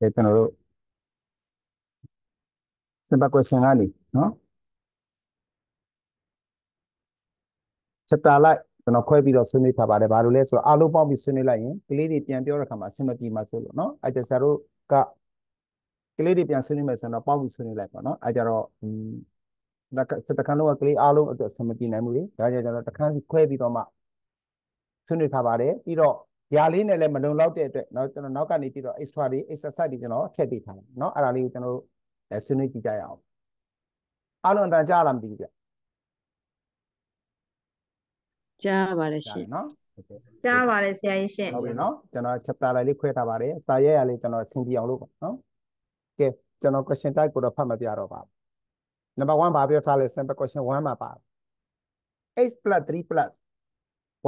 အဲကျွန်တော်တို့ simple question ကနေနော် chapter လိုက်ကျွန်တော်ခွဲပြီးတော့ဆွေးနွေးထားပါတယ်ဘာလို့လဲဆိုတော့အားလုံးပေါင်းပြီးဆွေးနွေးလိုက်ရင်ကလေးတွေပြန်ပြောတဲ့ခါမှာအဆင်မပြေမှာဆိုလို့နော်အဲကျဆရာတို့ကကလေးတွေပြန်ဆွေးနွေးမယ်ဆိုတော့ပေါင်းပြီးဆွေးနွေးလိုက်ပါနော်အဲကြတော့อืมစတခန်းလုံးကကလေးအားလုံးအတွက်အဆင်မပြေနိုင်ဘူးလေဒါကြောင့်ကျွန်တော်တခန်းစီခွဲပြီးတော့မှဆွေးနွေးထားပါတယ်ပြီးတော့ ຢာလေးနဲ့လည်းမလုံလောက်တဲ့အတွက်เนาะကျွန်တော်နောက်ကနေပြီးတော့ extra တွေ exercise တွေကျွန်တော်ထည့်ပေးထားတယ်เนาะအဲ့ဒါလေးကိုကျွန်တော်တို့ဆွေးနွေးကြည့်ကြရအောင်အားလုံးအတန်ကြားလာမသိဘူးဗျ ကြားပါတယ်ရှ ကြား င် တယ်နော်โอเค ကြားပါတယ်ဆရာကြီးရှင့် ဟုတ်ပြီနော်ကျွန်တော် chapter လိုက်လေးခွဲထားပါတယ်စာရဲရလေးကျွန်တော်ဆင်ပြအောင်လုပ်ပါနော်ကဲကျွန်တော် question type ကိုတော့ဖတ်မပြတော့ပါဘူး number 1ဘာပြောထားလဲ simple question 1မှာပါ8 plus 3 plus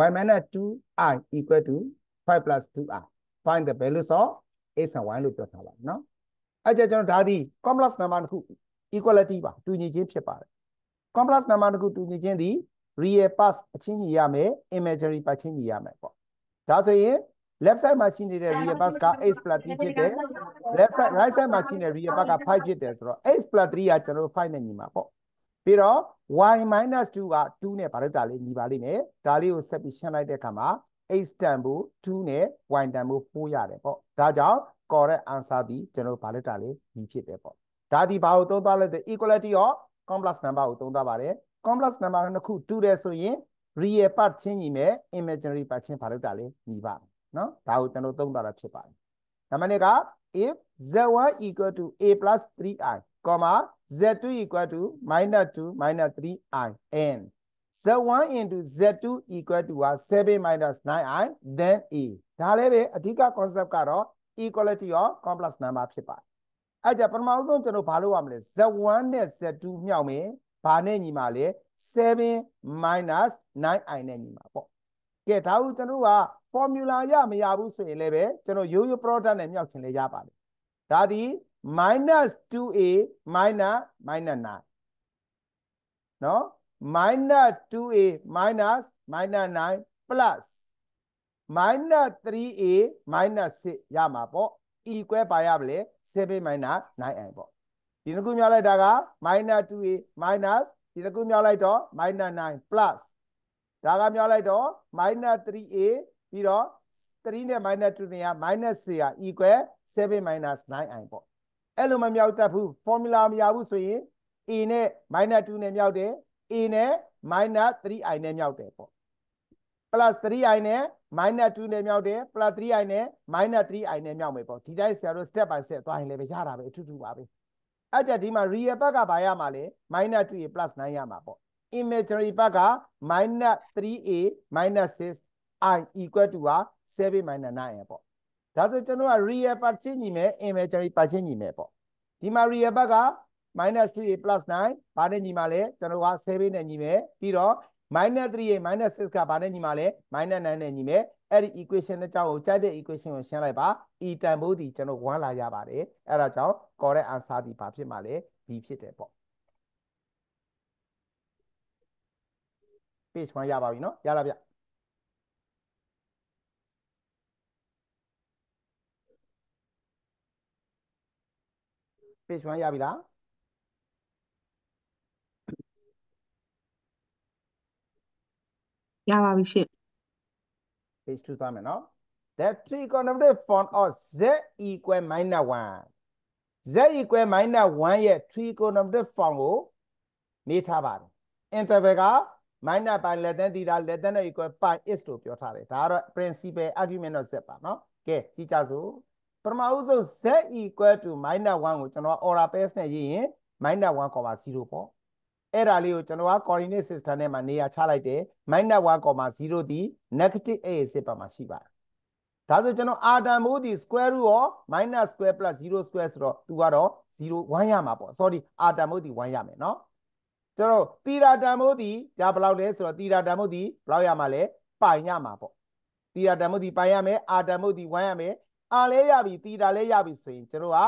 y minus 2i equal to 5 plus 2i find the values of x and y လို့ပြောထားပါတယ်နော်အဲ့ကြကျွန်တော်ဒါဒီ complex number တစ်ခု equality ပါတူညီခြင်းဖြစ်ပါတယ် complex number တစ်ခုတူညီခြင်းဒီ real part အချင်းညီရမယ် imaginary part ချင်းညီရမယ်ပေါ့ဒါဆိုရင် left side မှာရှိနေတဲ့ real part က x 3ဖြစ်တယ် left side right side မှာရှိနေတဲ့ real part က5ဖြစ်တယ်ဆိုတော့ x 3ကကျွန်တော်တို့5နဲ့ညီမှာပေါ့ပြီးတော့ y 2က2နဲ့ဗာလို့တာလေးညီပါလိမ့်မယ်ဒါလေးကိုဆက်ပြီးရှင်းလိုက်တဲ့အခါမှာ x တန်ဖို့2နဲ့ y တန်ဖို့4ရတယ်ပေါ့ဒါကြောင့် correct answer ဒီကျွန်တော်ဗာလို့တာလေးညီဖြစ်တယ်ပေါ့ဒါဒီဘာကိုသုံးသွားလဲဆို equality of complex number ကိုသုံးသွားပါတယ် complex number နှစ်ခုတူတယ်ဆိုရင် real part ချင်းညီမယ် imaginary part ချင်းဗာလို့တာလေးညီပါမယ်နော်ဒါကိုကျွန်တော်သုံးသွားတာဖြစ်ပါတယ်နံပါတ်2က if z1 equal to a plus 3i comma z2 equal to minus 2 minus 3i and z1 into z2 equal to 7 minus 9i then a ဒါလည်းပဲအဓိက concept ကတော့ equality of complex number ဖြစ်ပါတယ်အဲ့ကြပထမဆုံးကျွန်တော်ဘာလုပ်ရမလဲ z1 နဲ့ z2 မြောက်မယ်ဘာနဲ့ညီမှာလဲ7 minus 9i နဲ့ညီမှာပေါ့ကဲဒါကိုကျွန်တော်က formula ရမရဘူးဆိုရင်လည်းပဲကျွန်တော်ရိုးရိုး product နဲ့မြောက်ချင်လည်းရပါတယ်ဒါဒီ minus 2a minus minus 9နော် minus 2a minus minus 9 plus minus 3a minus 6ရမှာပေါ့ equal ပါရပါလေ7 minus 9i ပေါ့ဒီတစ်ခုမြောက်လိုက်တာက minus 2a minus ဒီတစ်ခုမြောက်လိုက်တော့ minus 9 plus ဒါကမြောက်လိုက်တော့ minus 3a ပြီးတော့3နဲ့ minus 2နဲ့က minus 6က equal 7 minus 9i ပေါ့အဲ့လိုမမြောက်တတ်ဘူး formula မရဘူးဆိုရင် a နဲ့ minus 2နဲ့မြောက်တယ် a နဲ့ minus 3i နဲ့မြောက်တယ်ပေါ့ plus 3i နဲ့ minus 2နဲ့မြောက်တယ် plus 3i နဲ့ minus 3i နဲ့မြောက်မယ်ပေါ့ဒီတိုင်းဆရာတို့ step by step သွားရင်လည်းပဲရတာပဲအထူးထူပါပဲအဲ့ကြဒီမှာ real part ကဘာရမှာလဲ minus 2a plus 9ရမှာပေါ့ imaginary part က minus 3a minus 6i equal to 7 minus 9ရပေါ့ဒါဆိုကျွန်တော်က real part ချင်းညီမယ် imaginary part ချင်းညီမယ်ပေါ့ဒီမှာ real part က minus 2a plus 9ဘာနဲ့ညီမှာလဲကျွန်တော်က7နဲ့ညီမယ်ပြီးတော့ minus 3a minus 6ကဘာနဲ့ညီမှာလဲ minus 9နဲ့ညီမယ်အဲ့ဒီ equation နဲ့ကြောင်းကိုကြိုက်တဲ့ equation ကိုရှင်းလိုက်ပါ e တန်ဖိုးဒီကျွန်တော်1လာရပါတယ်အဲ့ဒါကြောင့် correct answer ဒီဘာဖြစ်မှာလဲ b ဖြစ်တယ်ပေါ့ page 1ရပါပြီเนาะရလားဗျ page 1ရပြီလား ရပါပြီရှင့် page 2သွားမယ်နော် that three conservative form of z equal minus 1 z equal minus 1ရဲ့ three conservative form ကိုနေထားပါတယ် interval က minus pi less than theta less than equal pi is လို့ပြောထားတယ်ဒါကတော့ principal argument of z ပါနော်ကဲကြည့်ကြစို့ပထမဦးဆုံး z equal to minus 1ကိုကျွန်တော် order pairs နဲ့ရေးရင် minus 1 comma 0ပေါ့ အဲ့ဒါလေးကိုကျွန်တော်က coordinate system နဲ့မှာနေရာချလိုက်တယ် -1,0 သည် negative a စစ်ပါမှာရှိပါတယ်ဒါဆိုကျွန်တော်အာတန်မိုးဒီ square root ရော minus square plus 0 square ဆိုတော့သူကတော့0 1ရမှာပေါ့ sorry အာတန်မိုးဒီ1ရမယ်နော်ကျွန်တော်တီရာတန်မိုးဒီဒါဘယ်လောက်လဲဆိုတော့တီရာတန်မိုးဒီဘယ်လောက်ရမှာလဲပိုင်ရမှာပေါ့တီရာတန်မိုးဒီပိုင်ရမယ်အာတန်မိုးဒီ1ရမယ်အာလဲရပြီတီရာလဲရပြီဆိုရင်ကျွန်တော်က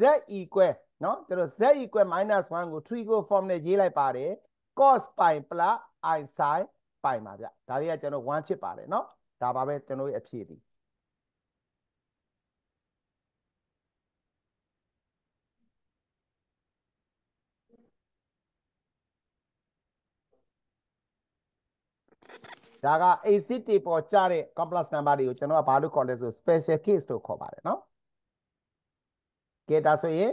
z equal နော်ကျတော့ z = -1 ကို trigo form နဲ့ရေးလိုက်ပါတယ် cos pi plus i sin pi ပါဗျဒါလေးကကျွန်တော်1ဖြစ်ပါတယ်နော်ဒါပါပဲကျွန်တော်ရဲ့အဖြေဒီဒါက acid တွေပေါ်ကျတဲ့ complex number တွေကိုကျွန်တော်ကဘာလို့ခေါ်လဲဆို special case လို့ခေါ်ပါတယ်နော်ကဲဒါဆိုရင်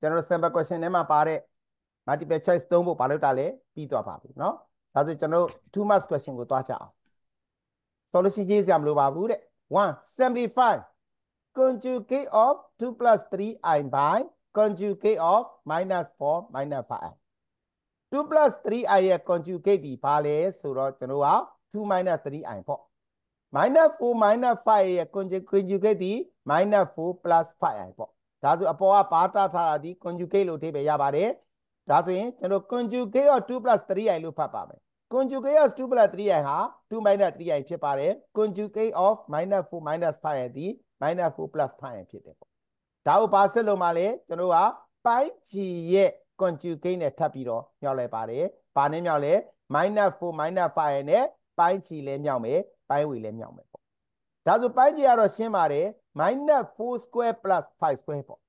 ကျွန်တော် sample question ထဲမှာပါတဲ့ multiple choice သုံးဖို့ဘာလို့တာလဲပြီးသွားပါပြီเนาะဒါဆိုကျွန်တော် two marks question ကိုသွားကြအောင် solution ရေးစရာမလိုပါဘူးတဲ့175 conjugate of 2 plus 3i by conjugate of minus 4 minus 5i 2 plus 3i ရဲ့ conjugate ဒီဘာလဲဆိုတော့ကျွန်တော်က2 minus 3i ပေါ့ minus 4 minus 5ရဲ့ conjugate ဒီ minus 4 plus 5i ပေါ့ ဒါဆိုအပေါ်ကဘာတာထားတာဒီ conjugate လို့အဓိပ္ပာယ်ရပါတယ်ဒါဆိုရင်ကျွန်တော် conjugate of 2 plus 3i လို့ဖတ်ပါမယ် conjugate of 2 plus 3i ဟာ2 minus 3i ဖြစ်ပါတယ် conjugate of minus 4 minus 5i ဒီ minus 4 plus 5i ဖြစ်တယ်ပေါ့ဒါကိုဘာဆက်လို့မှလဲကျွန်တော်ကပိုင်းချီရဲ့ conjugate နဲ့ထပ်ပြီးတော့မြောက်လိုက်ပါတယ်ဘာနဲ့မြောက်လဲ minus 4 minus 5i နဲ့ပိုင်းချီလဲမြောက်မယ်ပိုင်းဝေလဲမြောက်မယ်ပေါ့ဒါဆိုပိုင်းချီကတော့ရှင်းပါတယ် minus 4 square plus 5 square ပေါ့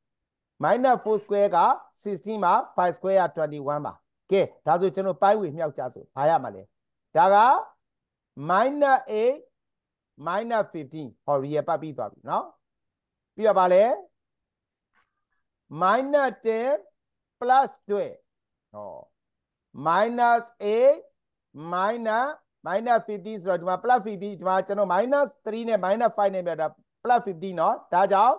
minus 4 square က16ပါ5 square က21ပါကဲဒါဆိုကျွန်တော်ပိုင်းဝေမြောက်ကြဆိုဘာရမှာလဲဒါက minus 8 minus 15ဟော real ပတ်ပြီးသွားပြီเนาะပြီးတော့ဗာလဲ minus 10 plus 12ဟော minus 8 minus minus 15ဆိုတော့ဒီမှာ plus 15ဒီမှာကျွန်တော် minus 3နဲ့ minus 5နဲ့ပြတာ plus 15เนาะဒါကြောင့်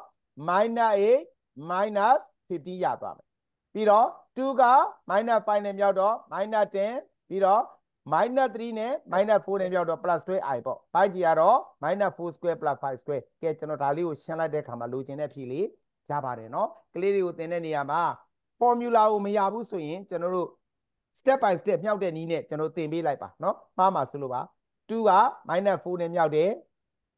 minus 8 minus 15ရသွားမယ်ပြီးတော့2က minus 5နဲ့မြောက်တော့ minus 10ပြီးတော့ minus 3နဲ့ minus 4နဲ့မြောက်တော့ plus 12i ပေါ့။ပိုင်းကြီးကတော့ minus 4 square plus 5 square ကဲကျွန်တော်ဒါလေးကိုရှင်းလိုက်တဲ့အခါမှာလိုချင်တဲ့ဖြေလေးရပါတယ်နော်။ကလေးတွေကိုသင်တဲ့နေရာမှာ formula ကိုမရဘူးဆိုရင်ကျွန်တော်တို့ step by step မြောက်တဲ့နည်းနဲ့ကျွန်တော်သင်ပေးလိုက်ပါနော်။မှားမှာဆိုလို့ပါ2က minus 4နဲ့မြောက်တယ်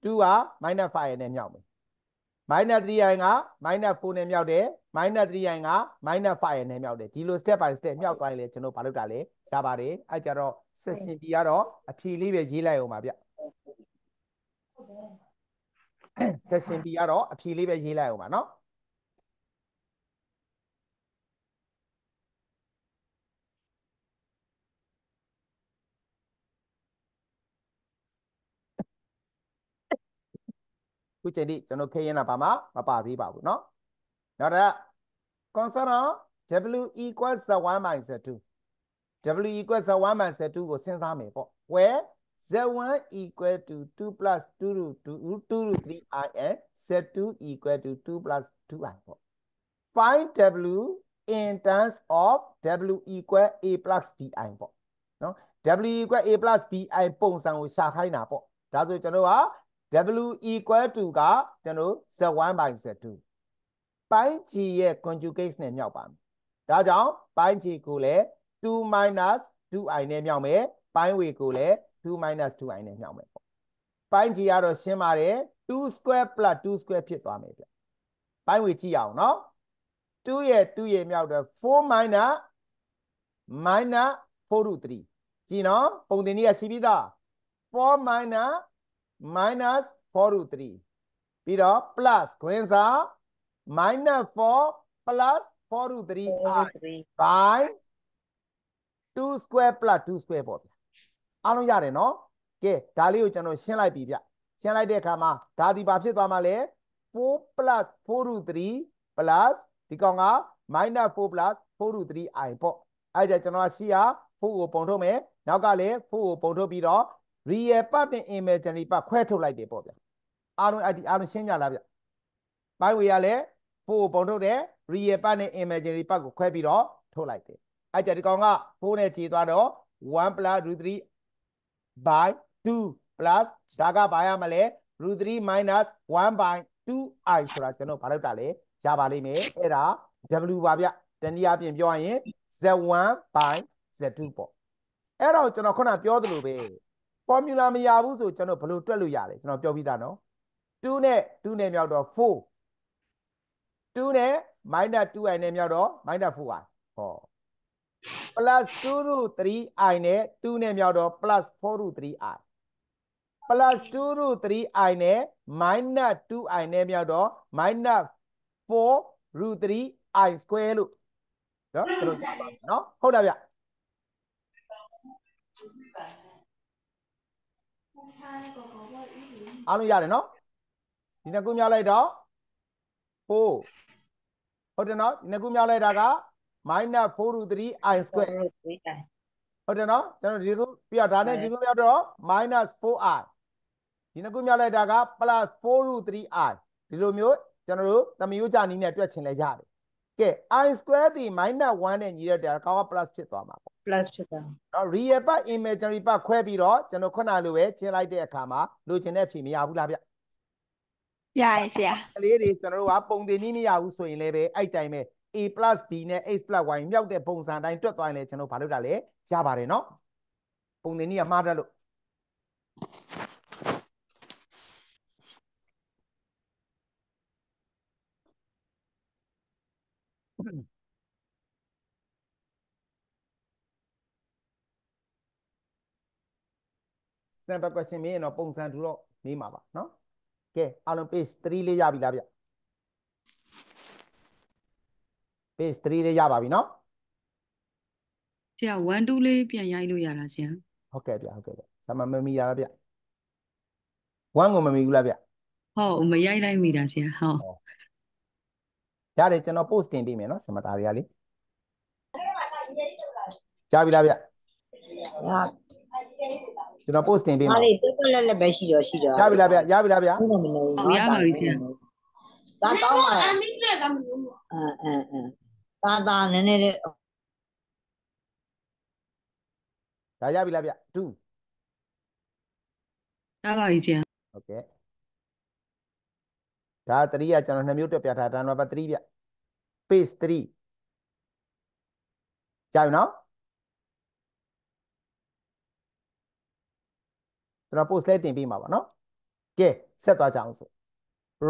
2က minus 5နဲ့မြောက်မယ်။ minus 3i က minus 4နဲ့မြောက်တယ် minus 3i က minus 5နဲ့မြောက်တယ်ဒီလို step by step မြောက်သွားရင်လေကျွန်တော်ဘာလုပ်တာလဲရပါတယ်အဲကြတော့ section B ကတော့အဖြေလေးပဲရေးလိုက်အောင်ပါဗျ section B ကတော့အဖြေလေးပဲရေးလိုက်အောင်ပါเนาะ ခုချိန်ထိကျွန်တော်ခေရင်တာပါမှာမပါသေးပါဘူးเนาะနောက်တော့ concern w equals 1 minus 2 w equals 1 minus 2ကိုစဉ်းစားမယ်ပေါ့ where z1 equal to 2 plus 2 to 2 2 to 3i and z2 equal to 2 plus 2i ပေါ့ find w in terms of w equal a plus bi ပေါ့နော် w equal a plus bi ပုံစံကိုရှာခိုင်းတာပေါ့ဒါဆိုကျွန်တော်က w equal to ကကျွန်တော် z1 by z2 ပိုင်း g ရဲ့ conjugate နဲ့မြောက်ပါမယ်ဒါကြောင့်ပိုင်း g ကိုလည်း2 minus 2i နဲ့မြောက်မယ်ပိုင်းဝေကိုလည်း2 minus 2i နဲ့မြောက်မယ်ပေါ့ပိုင်း g ကတော့ရှင်းပါတယ်2 square plus 2 square ဖြစ်သွားမယ်ဗျပိုင်းဝေကြည့်အောင်နော်2ရဲ့2ရဲ့မြောက်တော့4 minus minus 4 root 3ကြည့်နော်ပုံသင်ကြီးကရှိပြီးသား4 minus minus 4 root 3ပြီးတော့ plus ခွင်းစာ minus 4 plus 4 root 3 i by 2 square plus 2 square ပေါ့ဗျာအားလုံးရတယ်နော်ကဲဒါလေးကိုကျွန်တော်ရှင်းလိုက်ပြီဗျရှင်းလိုက်တဲ့အခါမှာဒါဒီဘာဖြစ်သွားမှာလဲ4 plus 4 root 3 plus ဒီကောင်က minus 4 plus 4 root 3 i ပေါ့အဲ့ဒါကျွန်တော်က C ဟာ4ကိုပုံထုတ်မယ်နောက်ကလည်း4ကိုပုံထုတ်ပြီးတော့ real part နဲ့ imaginary part ခွဲထုတ်လိုက်တယ်ပေါ့ဗျအားလုံးအဲ့ဒီအားလုံးရှင်းကြလားဗျပိုင်းဝေရလဲ4ကိုပုံထုတ်တယ် real part နဲ့ imaginary part ကိုခွဲပြီးတော့ထုတ်လိုက်တယ်အဲ့ကြဒီကောင်က4နဲ့ခြေသွားတော့1 plus root 3 by 2 plus ဒါကဘာရမလဲ root 3 minus 1 by 2i ဆိုတာကျွန်တော်ဘာလုပ်တာလဲရပါလိမ့်မယ်အဲ့ဒါ w ပါဗျတနည်းအားဖြင့်ပြောရရင် z1 by z2 ပေါ့အဲ့တော့ကျွန်တော်ခုနပြောသလိုပဲ formula မရဘူးဆိုကျွန်တော်ဘယ်လိုတွက်လို့ရလဲကျွန်တော်ပြောပြီးသားနော်2နဲ့2နဲ့မြောက်တော့4 2နဲ့ minus 2i နဲ့မြောက်တော့ minus 4i ဟော plus 2 root 3i နဲ့2နဲ့မြောက်တော့ plus 4 root 3i plus 2 root 3i နဲ့ minus 2i နဲ့မြောက်တော့ minus 4 root 3i square လို့နော်ကျွန်တော်ကြားပါမယ်နော်ဟုတ်လားဗျ အားလုံးရတယ်နော်ဒီနှစ်ခုများလိုက်တော့4ဟုတ်တယ်နော်ဒီနှစ်ခုများလိုက်တာက minus 4 root 3 i square ဟုတ်တယ်နော်ကျွန်တော်ဒီခုပြတော့ဒါနဲ့ဒီခုပြတော့ minus 4i ဒီနှစ်ခုမြောက်လိုက်တာက plus 4 root 3i ဒီလိုမျိုးကျွန်တော်တို့သမယုကြနည်းနဲ့တွက်ချင်လဲရတယ် ကဲ i square ဒီ minus 1နဲ့ညီတဲ့တရားကောက plus ဖြစ်သွားမှာပေါ့ plus ဖြစ်တာနော် real part imaginary part ခွဲပြီးတော့ကျွန်တော်ခုနလိုပဲရှင်းလိုက်တဲ့အခါမှာလိုချင်တဲ့ဖြေမရဘူးလားဗျရရဆရာကလေးတွေကျွန်တော်တို့ကပုံတင်နည်းမရဘူးဆိုရင်လည်းပဲအဲ့တိုင်းပဲ a b နဲ့ x y မြောက်တဲ့ပုံစံတိုင်းတွက်သွားရင်လည်းကျွန်တော်ဘာလုပ်တာလဲရပါတယ်နော်ပုံတင်နည်းကမှားတတ်လို့ စနပ် question မင်းရင်တော့ပုံစံတူတော့မေးမှာပါနော်ကဲအားလုံး page 3လေးရပြီလားဗျ page 3လေးရပါပြီနော်ဆရာ1 2လေးပြန်ရိုက်လို့ရလားဆရာဟုတ်ကဲ့ဗျဟုတ်ကဲ့ဗျဆမမမီရလားဗျ1ကိုမမီဘူးလားဗျဟုတ်မရိုက်လိုက်မိတာဆရာဟုတ် ရတယ်ကျွန်တော် post တင်ပေးမယ်နော်ဆမတာတွေကလေကြားပြီလားဗျဟာကျွန်တော် post တင်ပေးဒါမှာလေးတက်တက်လက်လက်ပဲရှိတော့ရှိတော့ကြားပြီလားဗျရပြီလားဗျဘုမမလို့ဟုတ်ရပါပြီဆရာဒါကောင်းပါလားအဲအဲအဲဒါဒါနည်းနည်းလေးဒါရပြီလားဗျ2ရပါပြီဆရာဟုတ်ကဲ့ဒါ3ကကျွန်တော်နှစ်မျိုးတက်ပြထားတာနံပါတ်3ဗျ page 3ကြားပြီနော်ကျွန်တော် post လေးတင်ပေးမှာပါနော်ကဲဆက်သွားကြအောင်ဆို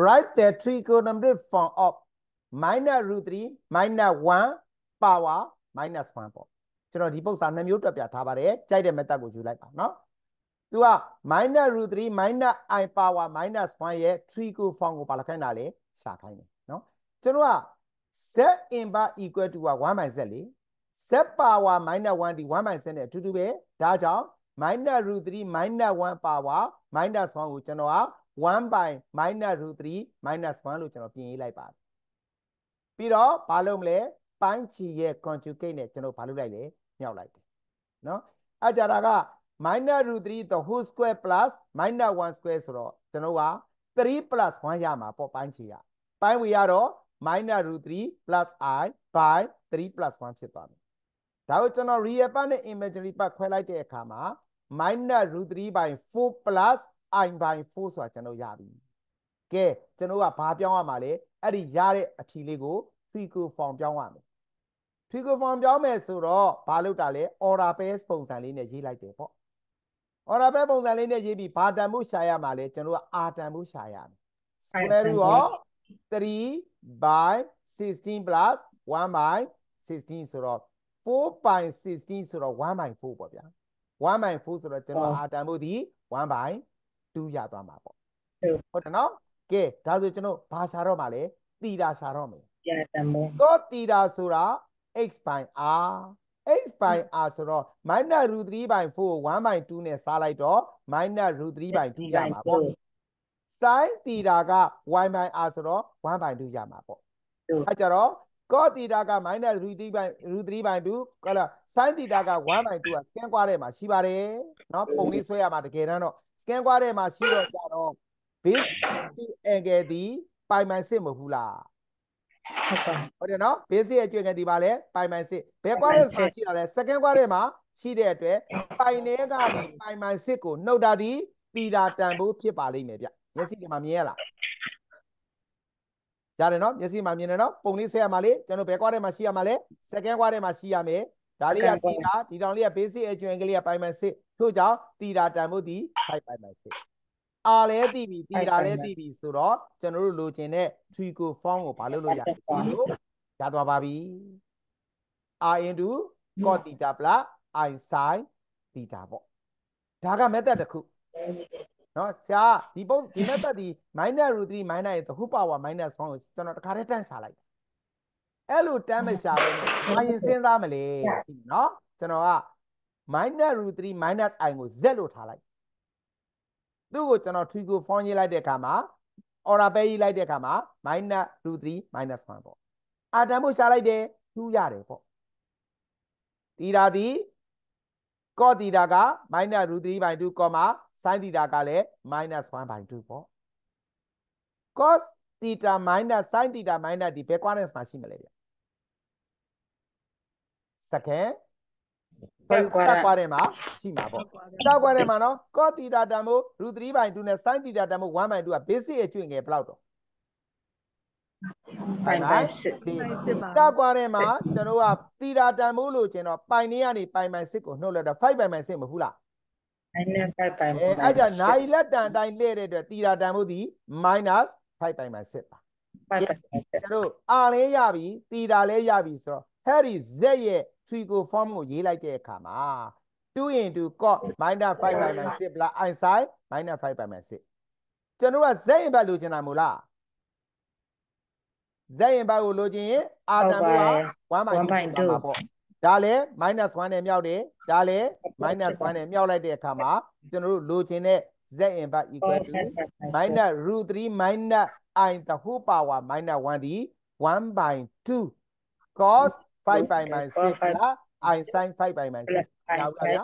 write the trigonometric form of minus root 3 minus 1 power minus 1ပေါ့ကျွန်တော်ဒီပု္ပ္ပစာနှစ်မျိုးတွက်ပြထားပါတယ်ကြိုက်တဲ့ method ကိုယူလိုက်ပါနော်သူက minus root 3 minus i power minus 1ရဲ့ trigo form ကိုပါလခိုင်းတာလေရှာခိုင်းတယ်နော်ကျွန်တော်က z inverse equal to က1 by z လေ z power minus 1ဒီ1 by z နဲ့အတူတူပဲဒါကြောင့် minus root 3 minus 1 power minus 1ကိုကျွန်တော်က1 by minus root 3 minus 1လို့ကျွန်တော်ပြင်ရေးလိုက်ပါတယ်ပြီးတော့ဘာလုပ်မလဲပိုင်းချီရဲ့ conjugate နဲ့ကျွန်တော်ဘာလုပ်လိုက်လဲမြောက်လိုက်တယ်နော်အဲ့ကြတာက minus root 3 the whole square plus minus 1 square ဆိုတော့ကျွန်တော်က3 plus 1ရမှာပေါ့ပိုင်းချီရပိုင်းဝေရတော့ minus root 3 plus i by 3 plus 1ဖြစ်သွားမယ်ဒါကိုကျွန်တော် real part နဲ့ imaginary part ခွဲလိုက်တဲ့အခါမှာ minus root 3 by 4 plus i by 4ဆိုတာကျွန်တော်ရပြီကဲကျွန်တော်ကဘာပြောင်းရမှာလဲအဲ့ဒီရတဲ့အထီလေးကို trigo form ပြောင်းရမယ် trigo form ပြောင်းမယ်ဆိုတော့ဘာလုပ်တာလဲ order pair ပုံစံလေးနဲ့ရေးလိုက်တယ်ပေါ့ order pair ပုံစံလေးနဲ့ရေးပြီးဘာတန်မှုရှာရမှာလဲကျွန်တော်က r တန်မှုရှာရမယ် square root of 3 by 16 plus 1 by 16ဆိုတော့4 by 16ဆိုတော့1 by 4ပေါ့ဗျာ1 by 4ဆိုတော့ကျွန်တော်အာတန်ဖို့ဒီ1 by 2ရသွားမှာပေါ့ဟုတ်တယ်နော်ကဲဒါဆိုကျွန်တော်ဘာရှာတော့မှာလဲတီတာရှာတော့မယ်ပြတမောတော့တီတာဆိုတာ x by r x by r ဆိုတော့ minus root 3 by 4ကို1 by 2နဲ့စားလိုက်တော့ minus root 3 by 2ရမှာပေါ့ sin တီတာက y by r ဆိုတော့1 by 2ရမှာပေါ့အဲကြတော့ cos တီတာက minus root 3 by root 3 by 2ကလား sin တီတာက1 by 2က scan ကွာတဲ့မှာရှိပါတယ်เนาะပုံလေးဆွဲရမှာတကယ်တမ်းတော့ scan ကွာတဲ့မှာရှိတော့ကြတော့ base to angle ဒီ pi by 6မဟုတ်ဘူးလား ဟုတ်ကဲ့ ဟုတ်တယ်နော် basic ရဲ့ကျွေးကန်ဒီပါလဲ pi by 6ဘယ်ကွာတဲ့မှာရှိတာလဲ second ကွာတဲ့မှာရှိတဲ့အတွက် pi နဲ့ကနေ pi by 6ကိုနှုတ်တာဒီတီတာတန်ဖို့ဖြစ်ပါလိမ့်မယ်ဗျ မျက်စိတွေမှာမြင်ရလားရတယ်နော်မျက်စိမှာမြင်တယ်နော်ပုံလေးဆွဲရမှာလေကျွန်တော်ဘယ်ကွာတဲ့မှာရှိရမှာလဲ second ကွာတဲ့မှာရှိရမယ်ဒါလေးကတီတာဒီတောင်လေးက basic ရဲ့ကျွေးကန်ကလေးက pi by 6ထို့ကြောင့်တီတာတန်ဖို့ဒီ pi by 6အာလဲတီပြီတီတာလဲတီပြီဆိုတော့ကျွန်တော်တို့လိုချင်တဲ့ trigo form ကိုဘာလုပ်လို့ရလဲလို့ရသွားပါပြီ r into cos theta plus i sin theta ပေါ့ဒါက method တစ်ခု နော်ဆရာဒီပုံဒီ method ဒီ minus root 3 minus ရဲ့ the whole power minus 1ကိုကျွန်တော်တခါတည်းတန်းရှာလိုက်အဲ့လိုတန်းမရှာဘဲနဲ့ဘာရင်စဉ်းစားမလဲနော်ကျွန်တော်က minus root 3 minus i ကို z လို့ထားလိုက်သူ့ကိုကျွန်တော် trigo form ရေးလိုက်တဲ့အခါမှာ order pair ရေးလိုက်တဲ့အခါမှာ minus root 3 minus 1ပေါ့အာတန်ဖို့ရှာလိုက်တယ်2ရတယ်ပေါ့တီတာဒီ cos တီတာက minus root 3 by 2 comma sin တီတာကလည်း minus 1 by 2ပေါ့ cos တီတာ minus sin တီတာ minus ဒီဘယ် quadrant မှာရှိမလဲဗျ second တက်ကွာတက်ကွာတယ်မှာရှိမှာပေါ့တက်ကွာတယ်မှာနော် cos တီတာတန်ဖို့ root 3 by 2နဲ့ sin တီတာတန်ဖို့1 by 2က basic အကျွင့်ငယ်ဘယ်လောက်တော့ပိုင်ပိုင်စစ်ဒီတက်ကွာတယ်မှာကျွန်တော်ကတီတာတန်ဖို့လို့ကျွန်တော်ပိုင်နေကနေပိုင်ပိုင်စစ်ကိုနှုတ်လိုက်တော့5ပိုင်ပိုင်စစ်မဟုတ်လား အဲ့နဲ့ပိုင်ပိုင်အဲအဲ့ဒါနိုင်လက်တန်အတိုင်းလှည့်တဲ့အတွက်တီတာတန်ဖို့ဒီ minus 5ပိုင်ပိုင်စစ်ပါပိုင်ပိုင်စစ်ကျွန်တော်အာလည်းရပြီတီတာလည်းရပြီဆိုတော့ Harry Z ရဲ့ trigo form ကိုရေးလိုက်တဲ့အခါမှာ2 into cos minus 5 minus 6 plus i sin minus 5 minus 6ကျွန်တော်က Z ရင်ဘတ်လိုချင်တာမို့လား Z ရင်ဘတ်ကိုလိုချင်ရင် R တန်ဖိုးက1 by 2ပါပေါ့ ဒါလည်း minus 1နဲ့မြောက်တယ်ဒါလည်း minus 1နဲ့မြောက်လိုက်တဲ့အခါမှာကျွန်တော်တို့လိုချင်တဲ့ Z ရင်ဘတ် equal to minus root 3 minus i the whole power minus 1ဒီ1 by 2 cos 5 by minus 6 plus i sin 5 by minus 6ရောက်ပါဗျာ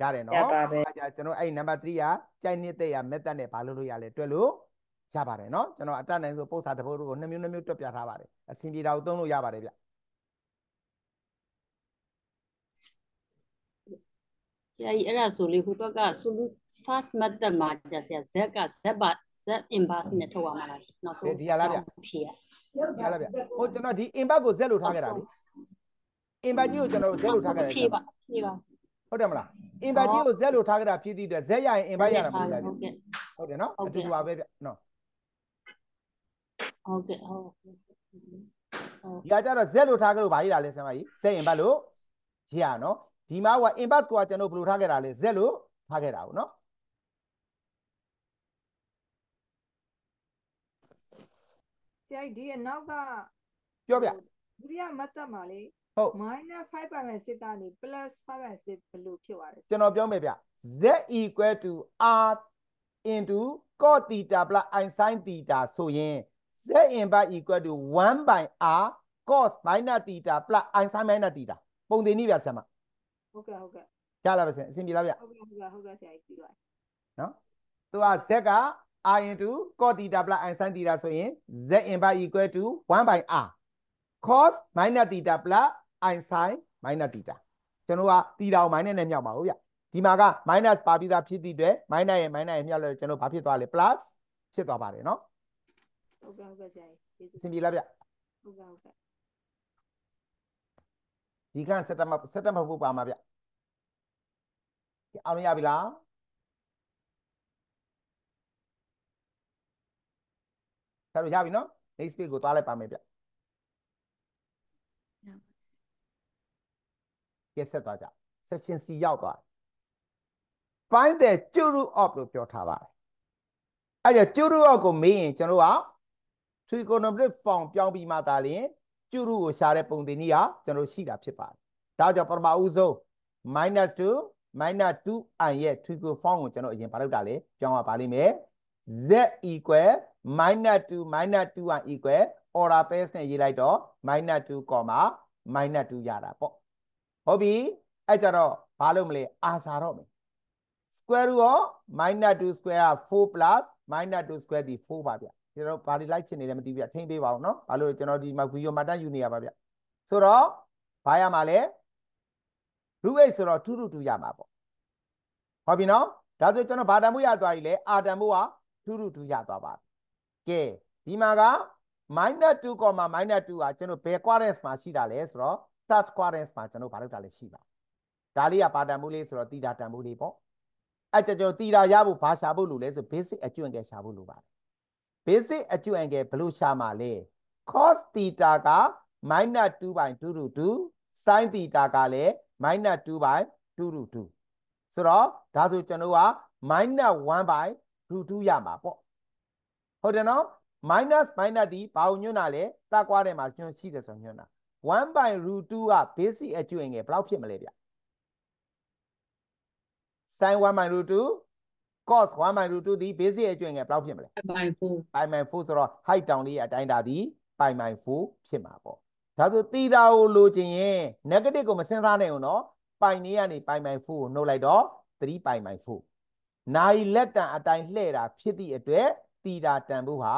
ရတယ်ရနော်ပါပဲအဲဒါကျွန်တော်အဲ့ number 3ကကြိုက်နှစ်သက်ရ method နဲ့ဘာလုပ်လို့ရလဲတွက်လို့ရပါတယ်နော်ကျွန်တော်အတက်နိုင်ဆိုပုံစံတစ်ပုဒ်ကိုနှစ်မျိုးနှစ်မျိုးတွက်ပြထားပါတယ်အဆင်ပြေတာကိုသုံးလို့ရပါတယ်ဗျ ရာကြီးအဲ့ဒါဆိုလေဟိုဘက်က solu first method မှာကြာဆရာ z က z ပါ z inverse နဲ့ထုတ်ရမှာလားနောက်ဆုံးဖြေရရလားဗျဟိုကျွန်တော်ဒီ impact ကို z လို့ထားခဲ့တာလေ impact ကြီးကိုကျွန်တော် z လို့ထားခဲ့တယ်ဖြေပါဖြေပါဟုတ်တယ်မလား impact ကြီးကို z လို့ထားခဲ့တာဖြစ်သည့်အတွက် z ရရင် impact ရတာမဟုတ်လားဗျဟုတ်ကဲ့ဟုတ်တယ်နော်ဟုတ်အကဲ့တူတူပါပဲဗျနော်ဟုတ်ကဲ့ဟုတ်ဟုတ်ဒီကကြတော့ z လို့ထားခဲ့လို့ဘာကြီးတာလဲဆရာမကြီး z impact လို့ကြည့်ရနော် ဒီမှာက impact ကိုကကျွန်တော်ဘယ်လိုထားခဲ့တာလဲ z လို့ထားခဲ့တာပေါ့နော်ဆရာကြီးဒီအနောက်ကပြောပြဒုတိယမတ်တပ်မှာလေဟုတ် minus 5ပိုင်မဲ့စစ်ကနေ plus 5ပိုင်စစ်ဘယ်လိုဖြစ်သွားလဲကျွန်တော်ပြောမယ်ဗျ z equal to r into cos theta plus i sin theta ဆိုရင် z impact equal to 1 by r cos minus theta plus i sin minus theta ပုံတင်နည်းဗျဆရာမ ဟုတ်ကဲ့ဟုတ်ကဲ့ကြားလားဗျဆရာအဆင်ပြေလားဗျဟုတ်ကဲ့ဟုတ်ကဲ့ဟုတ်ကဲ့ဆရာကြီးပြီးသွားပြီနော်သူက z က r into cos theta plus i sin theta ဆိုရင် z impact equal to 1 by r cos minus theta plus i sin minus theta ကျွန်တော်က theta ကို minus နဲ့မြောက်ပါဦးဗျဒီမှာက minus ပါပြီးသားဖြစ်သည့်အတွက် minus ရဲ့ minus ရဲ့မြောက်လို့ကျွန်တော်ဘာဖြစ်သွားလဲ plus ဖြစ်သွားပါတယ်နော်ဟုတ်ကဲ့ဟုတ်ကဲ့ဆရာကြီးကျေးအဇူးဆင်ပြေလားဗျဟုတ်ကဲ့ဟုတ်ကဲ့ ဒီကစက်တမစက်တမဖို့ပါမှာဗျအောင်လို့ရပြီလားဆက်လို့ရပြီနော် next page ကိုသွားလိုက်ပါမယ်ဗျကဲဆက်သွားကြ section C ရောက်သွား find the root of လို့ပြောထားပါတယ်အဲ့ကြ root of ကိုမေးရင်ကျွန်တော်က trigonometric form ပြောင်းပြီးမှသာလျှင် root ကိုရှာတဲ့ပုံသင်နည်းဟာကျွန်တော်ရှိတာဖြစ်ပါတယ်ဒါကြောင့်ပထမဦးဆုံး -2 -2i ရဲ့ trigo form ကိုကျွန်တော်အရင်ဘာလုပ်တာလဲပြောင်းရပါလိမ့်မယ် z equal -2 -2i equal order pairs နဲ့ရေးလိုက်တော့ -2, -2 ရတာပေါ့ဟုတ်ပြီအဲ့ကြတော့ဘာလုပ်မလဲအာစာတော့မယ် square root of -2 square က4 plus -2 square ဒီ4ပါဗျ ကျွန်တော်ဘာတွေလိုက်ချင်နေလဲမသိဘူးဗျထိမ့်ပေးပါဦးနော်ဘာလို့ကျွန်တော်ဒီမှာဗီဒီယိုမှတ်တမ်းယူနေရပါဗျဆိုတော့ဘာရမှာလဲ root 8ဆိုတော့2 root 2ရမှာပေါ့ဟုတ်ပြီနော်ဒါဆိုကျွန်တော်ဘာတန်ဖို့ရသွားပြီလဲအာတန်ဖို့က2 root 2ရသွားပါပြီကဲဒီမှာက -2, -2 ကကျွန်တော်ဘယ် quadrant မှာရှိတာလဲဆိုတော့ third quadrant မှာကျွန်တော်ဘာလုပ်တာလဲရှိပါဒါလေးကပါတန်ဖို့လေးဆိုတော့တီတာတန်ဖို့လေးပေါ့အဲ့ကြကျွန်တော်တီတာရဖို့ဘာရှာဖို့လို့လဲဆို basic အကျွင့်ကဲရှာဖို့လိုပါတယ် basic အကျွင့်ကဲဘယ်လိုရှာမှာလဲ cos theta က -2 by 2 root 2 sin theta ကလည်း -2 by 2 root 2ဆိုတော့ဒါဆိုကျွန်တော်က -1 by root 2ရမှာပေါ့ဟုတ်တယ်နော် minus minus ဒီဘာကိုညွှန်းတာလဲတက်ကွာတယ်မှာညွှန်းရှိတယ်ဆိုညွှန်းတာ1 by root 2က basic အကျွင့်ငယ်ဘယ်လောက်ဖြစ်မလဲဗျ sin 1 by root 2 cos 1 by √2 သည် basic အကျွင့်ငယ်ဘယ်လောက်ဖြစ်မလဲ by 4 by 4ဆိုတော့ height တောင်လေးအတိုင်းတာသည် by 4ဖြစ်မှာပေါ့ဒါဆိုသီတာကိုလိုချင်ရင် negative ကိုမစဉ်းစားနိုင်အောင်နော်ပိုင်နေကနေပိုင်ပိုင်4ကိုနှုတ်လိုက်တော့3ပိုင်ပိုင်4နာရီလက်တန်အတိုင်းလှည့်တာဖြစ်သည့်အတွက်သီတာတန်ဖို့ဟာ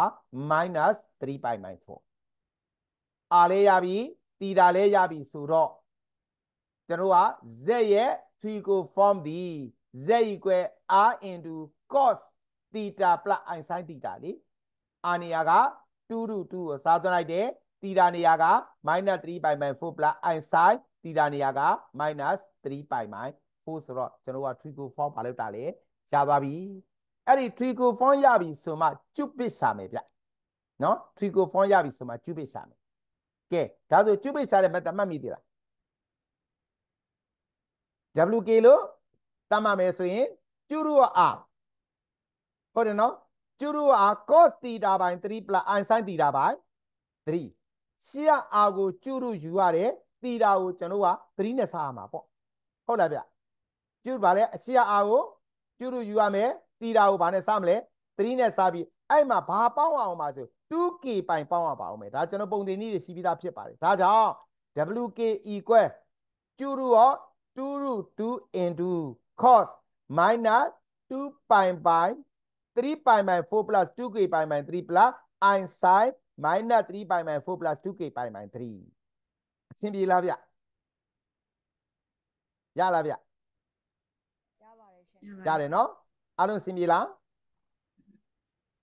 minus 3ပိုင်ပိုင်4အားလဲရပြီသီတာလဲရပြီဆိုတော့ကျွန်တော်က z ရဲ့ three ကို form သည် z equal r into cos theta plus i sin theta လေအာနေရာက2 root 2ကိုစားသွင်းလိုက်တယ်သီတာနေရာက -3 pi by 4 plus i sin သီတာနေရာက -3 pi by 4ဆိုတော့ကျွန်တော်က trigo form ဘာလို့တာလဲရသွားပြီအဲ့ဒီ trigo form ရပြီဆိုမှကျုပ်ပစ်ရှာမယ်ဗျနော် trigo form ရပြီဆိုမှကျုပ်ပစ်ရှာမယ်ကဲဒါဆိုကျုပ်ပစ်ရှာတဲ့ method မှတ်မိသေးလား WK လို့ တတ်မှတ်မယ်ဆိုရင်ကျုရုက R ဟုတ်တယ်နော်ကျုရုက R cos theta by 3 plus i sin theta by 3ရှေ့က R ကိုကျုရုယူရတယ် theta ကိုကျွန်တော်က3နဲ့စားရမှာပေါ့ဟုတ်လားဗျကျုဗာလဲအရှေ့က R ကိုကျုရုယူရမယ် theta ကိုဗာနဲ့စားမလဲ3နဲ့စားပြီးအဲ့မှာဘာပေါင်းအောင်ပါဆို 2k ပိုင်ပေါင်းရပါအောင်မယ်ဒါကျွန်တော်ပုံတင်နည်းတွေရှိပြီးသားဖြစ်ပါတယ်ဒါကြောင့် WK equal ကျုရုရော2 root 2 into cos minus 2 pi by 3 pi by 4 plus 2k pi by 3 plus i sin minus 3 pi by 4 plus 2k pi by 3အဆင်ပြေလားဗျရလားဗျရပါတယ်ရှင်ရတယ်နော်အားလုံးအဆင်ပြေလား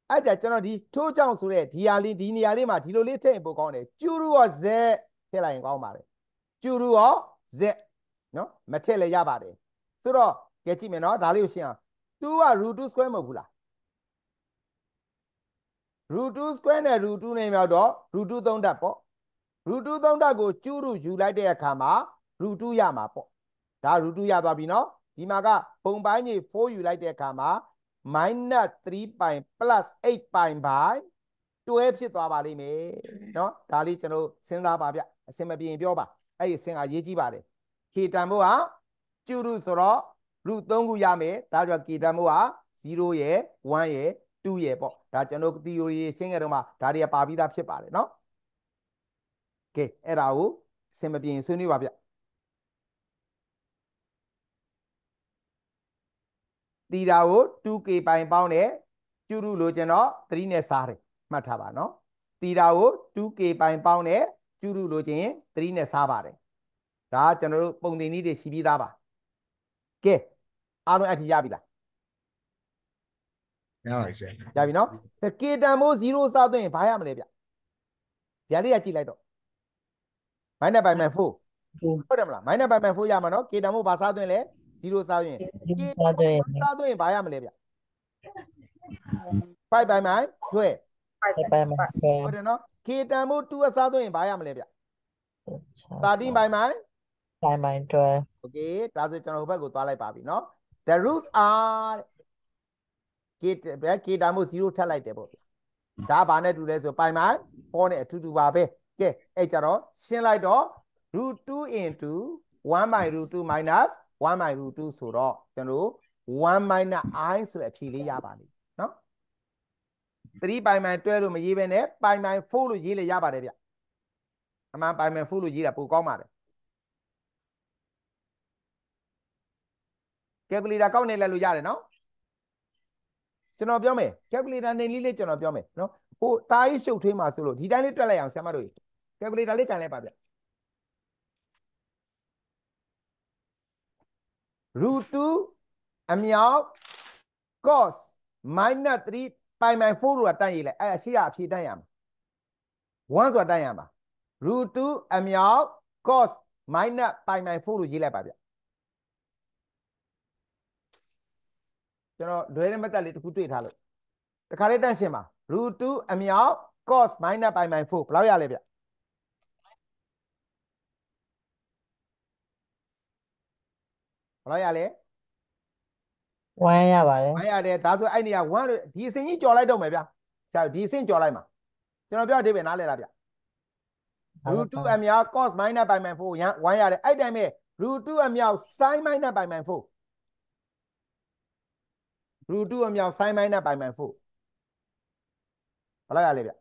အဲ့ကြကျွန်တော်ဒီထိုးကြောင်ဆိုတဲ့ဒီဟာလေးဒီနေရာလေးမှာဒီလိုလေးထည့်ရင်ပိုကောင်းတယ်ကျူရူရော z ထည့်လိုက်ရင်ကောင်းပါတယ်ကျူရူရော z နော်မထည့်လည်းရပါတယ် ဆိုတော့ကြည့်ကြည့်မယ်နော်ဒါလေးကိုရှင်းအောင်2က root 2 square မဟုတ်ဘူးလား root 2 square နဲ့ root 2နဲ့မြောက်တော့ root 2 3ဓာတ်ပေါ့ root 2 3ဓာတ်ကိုကျူရူယူလိုက်တဲ့အခါမှာ root 2ရမှာပေါ့ဒါ root 2ရသွားပြီနော်ဒီမှာကပုံပိုင်းကြီး4ယူလိုက်တဲ့အခါမှာ minus 3 pi plus 8 pi by 12ဖြစ်သွားပါလိမ့်မယ်เนาะဒါလေးကျွန်တော်စဉ်းစားပါဗျအစင်မပြေရင်ပြောပါအဲ့ဒီအစင်ကရေးကြည့်ပါတယ် k တန်ဖို့ဟာ ကျူရုဆိုတော့ root 3ခုရမယ်ဒါကြောင့် k တန်ဖို့ဟာ0ရယ်1ရယ်2ရယ်ပေါ့ဒါကျွန်တော် theory ရှင်းခဲ့တော့မှဒါတွေကပါပြီးသားဖြစ်ပါတယ်เนาะကဲအဲ့ဒါကိုအစင်မပြေရင်ဆွေးနွေးပါဗျတီတာကို 2k ပိုင်ပေါင်းတယ်ကျူရုလို့ကျွန်တော်3နဲ့စားတယ်မှတ်ထားပါနော်တီတာကို 2k ပိုင်ပေါင်းတယ်ကျူရုလို့ချင်း3နဲ့စားပါတယ်ဒါကျွန်တော်တို့ပုံသင်နည်းတွေရှိပြီးသားပါ ကဲအားလုံးအထီးရပြီလားရပါရှင်ရပြီနော်ကဲ k တန်မိုး0စားသွင်းရင်ဘာရမလဲဗျဒီလေးကကြည့်လိုက်တော့ minus by minus 4ဟုတ်တယ်မလား minus by minus 4ရမှာနော် k တန်မိုးဘာစားသွင်းလဲ0စားသွင်း k စားသွင်းစားသွင်းရင်ဘာရမလဲဗျ5 by minus 12ဒီပိုင်းမှာပဲဟုတ်တယ်နော် k တန်မိုး2အစားသွင်းရင်ဘာရမလဲဗျ13 by minus ပိုင်းပိုင်းတွဲ okay ဒါဆိုကျွန်တော်ဟိုဘက်ကိုသွားလိုက်ပါပြီနော် the roots are k ဘယ် k တန်မိုး0ထပ်လိုက်တယ်ပေါ့ဗျဒါဘာနဲ့တူလဲဆိုပိုင်မိုင်4နဲ့အတူတူပါပဲကဲအဲ့ကြတော့ရှင်းလိုက်တော့ root 2 into 1 by root 2 minus 1 by root 2ဆိုတော့ကျွန်တော်1 minus i ဆိုတဲ့အဖြေလေးရပါလိမ့်နော်3ပိုင်မိုင်12လို့မရေးဘဲနဲ့ပိုင်မိုင်4လို့ရေးလေရပါတယ်ဗျအမှန်ပိုင်မိုင်4လို့ရေးတာပိုကောင်းပါတယ် calculator ကောက်နေလိုက်လို့ရတယ်နော်ကျွန်တော်ပြောမယ် calculator နေလေးလေးကျွန်တော်ပြောမယ်နော်ဟိုတားကြီးရှုပ်ထွေးမှာဆိုလို့ဒီတိုင်းလေးတွက်လိုက်အောင်ဆရာမတို့ calculator လေးကန်လိုက်ပါဗျ root 2အမြောက် cos minus 3 pi by 4လို့တန်းရေးလိုက်အဲ့အရှိရအဖြေတန်းရမှာ1ဆိုတာတန်းရမှာ root 2အမြောက် cos minus pi by 4လို့ရေးလိုက်ပါဗျ ကျွန်တော်လွယ်တဲ့မသက်လေးတစ်ခုတွေ့ထားလို့တခါလေးတန်းရှင်းပါ root 2အမြောက် cos minus pi by 4ဘယ်လောက်ရလဲဗျဘယ်လောက်ရလဲဝမ်းရပါတယ်မရတယ်ဒါဆိုအဲ့နေရာ1လို့ဒီအစင်ကြီးကြော်လိုက်တော့မယ်ဗျာဆရာဒီအစင်ကြော်လိုက်မှာကျွန်တော်ပြောအဓိပ္ပာယ်နားလည်လားဗျ root 2အမြောက် cos minus pi by 4ရန်1ရတယ်အဲ့တိုင်းပဲ root 2အမြောက် sin minus pi by 4 root 2အမြောက် sin minus pi by 4ဘယ်လောက်ရလဲဗျ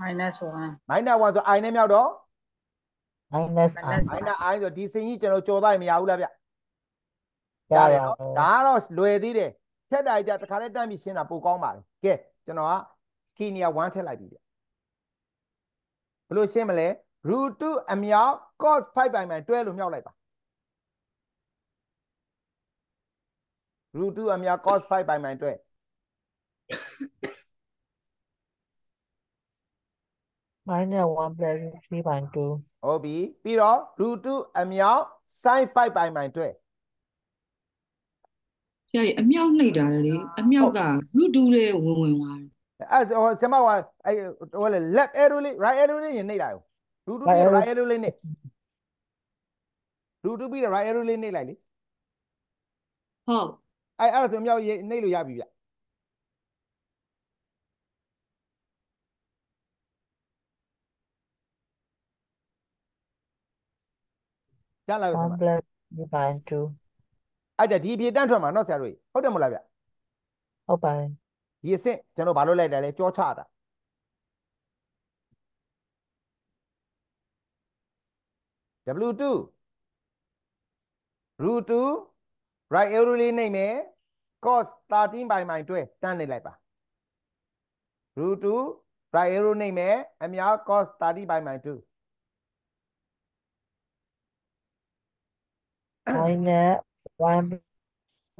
minus 1 minus 1ဆို i နဲ့မြောက်တော့ minus i minus i ဆိုဒီစင်ကြီးကျွန်တော်ကြော်သားရင်မရဘူးလားဗျရရတယ်ပါနော်တယ်ဒါကတော့လွယ်သေးတယ်ဖြတ်တာကြတခါတည်းတန်းပြီးရှင်းတာပိုကောင်းပါတယ်ကဲကျွန်တော်ကခီနီယာ1ထည့်လိုက်ပြီဗျဘယ်လိုရှင်းမလဲ root 2အမြောက် cos 5 by တွဲလို့မြောက်လိုက်ပါ root 2အမြောက် cos 5 by တွဲ minus 1 plus 3 by 2ဟုတ်ပြီပြီးတော့ root 2အမြောက် sin 5 by တွဲဆရာကြီးအမြောက်နှိပ်တာလေအမြောက်ကလူတူးတဲ့ဝင်ဝင်သွားတယ်အဲ့ဟိုဆမကအဲ့ဟိုလေ left arrow လေး right arrow လေးညနှိပ်လိုက်အောင် root 2ပြီးတော့ right arrow လေးနှိပ် root 2ပြီးတော့ right arrow လေးနှိပ်လိုက်လေဟုတ် အဲ့အဲ့ဒါဆိုအမြောက်ရေးနှိပ်လို့ရပြီဗျရလာပြီဆမ 1 plus 3 by 2 အဲ့ကြဒီအပြေတန်းထွက်မှာเนาะဆရာတို့ကြီးဟုတ်တယ်မဟုတ်လားဗျ ဟုတ်ပါတယ် ဒီအဆင့်ကျွန်တော်ဘာလို့လိုက်တယ်လဲကြောချတာ W2 root 2 right arrow လေးနှိပ်မယ် cos 13 by my 12တန်းနေလိုက်ပါ root 2 right arrow နှိပ်မယ်အများ cos 30 by my 2 minus 1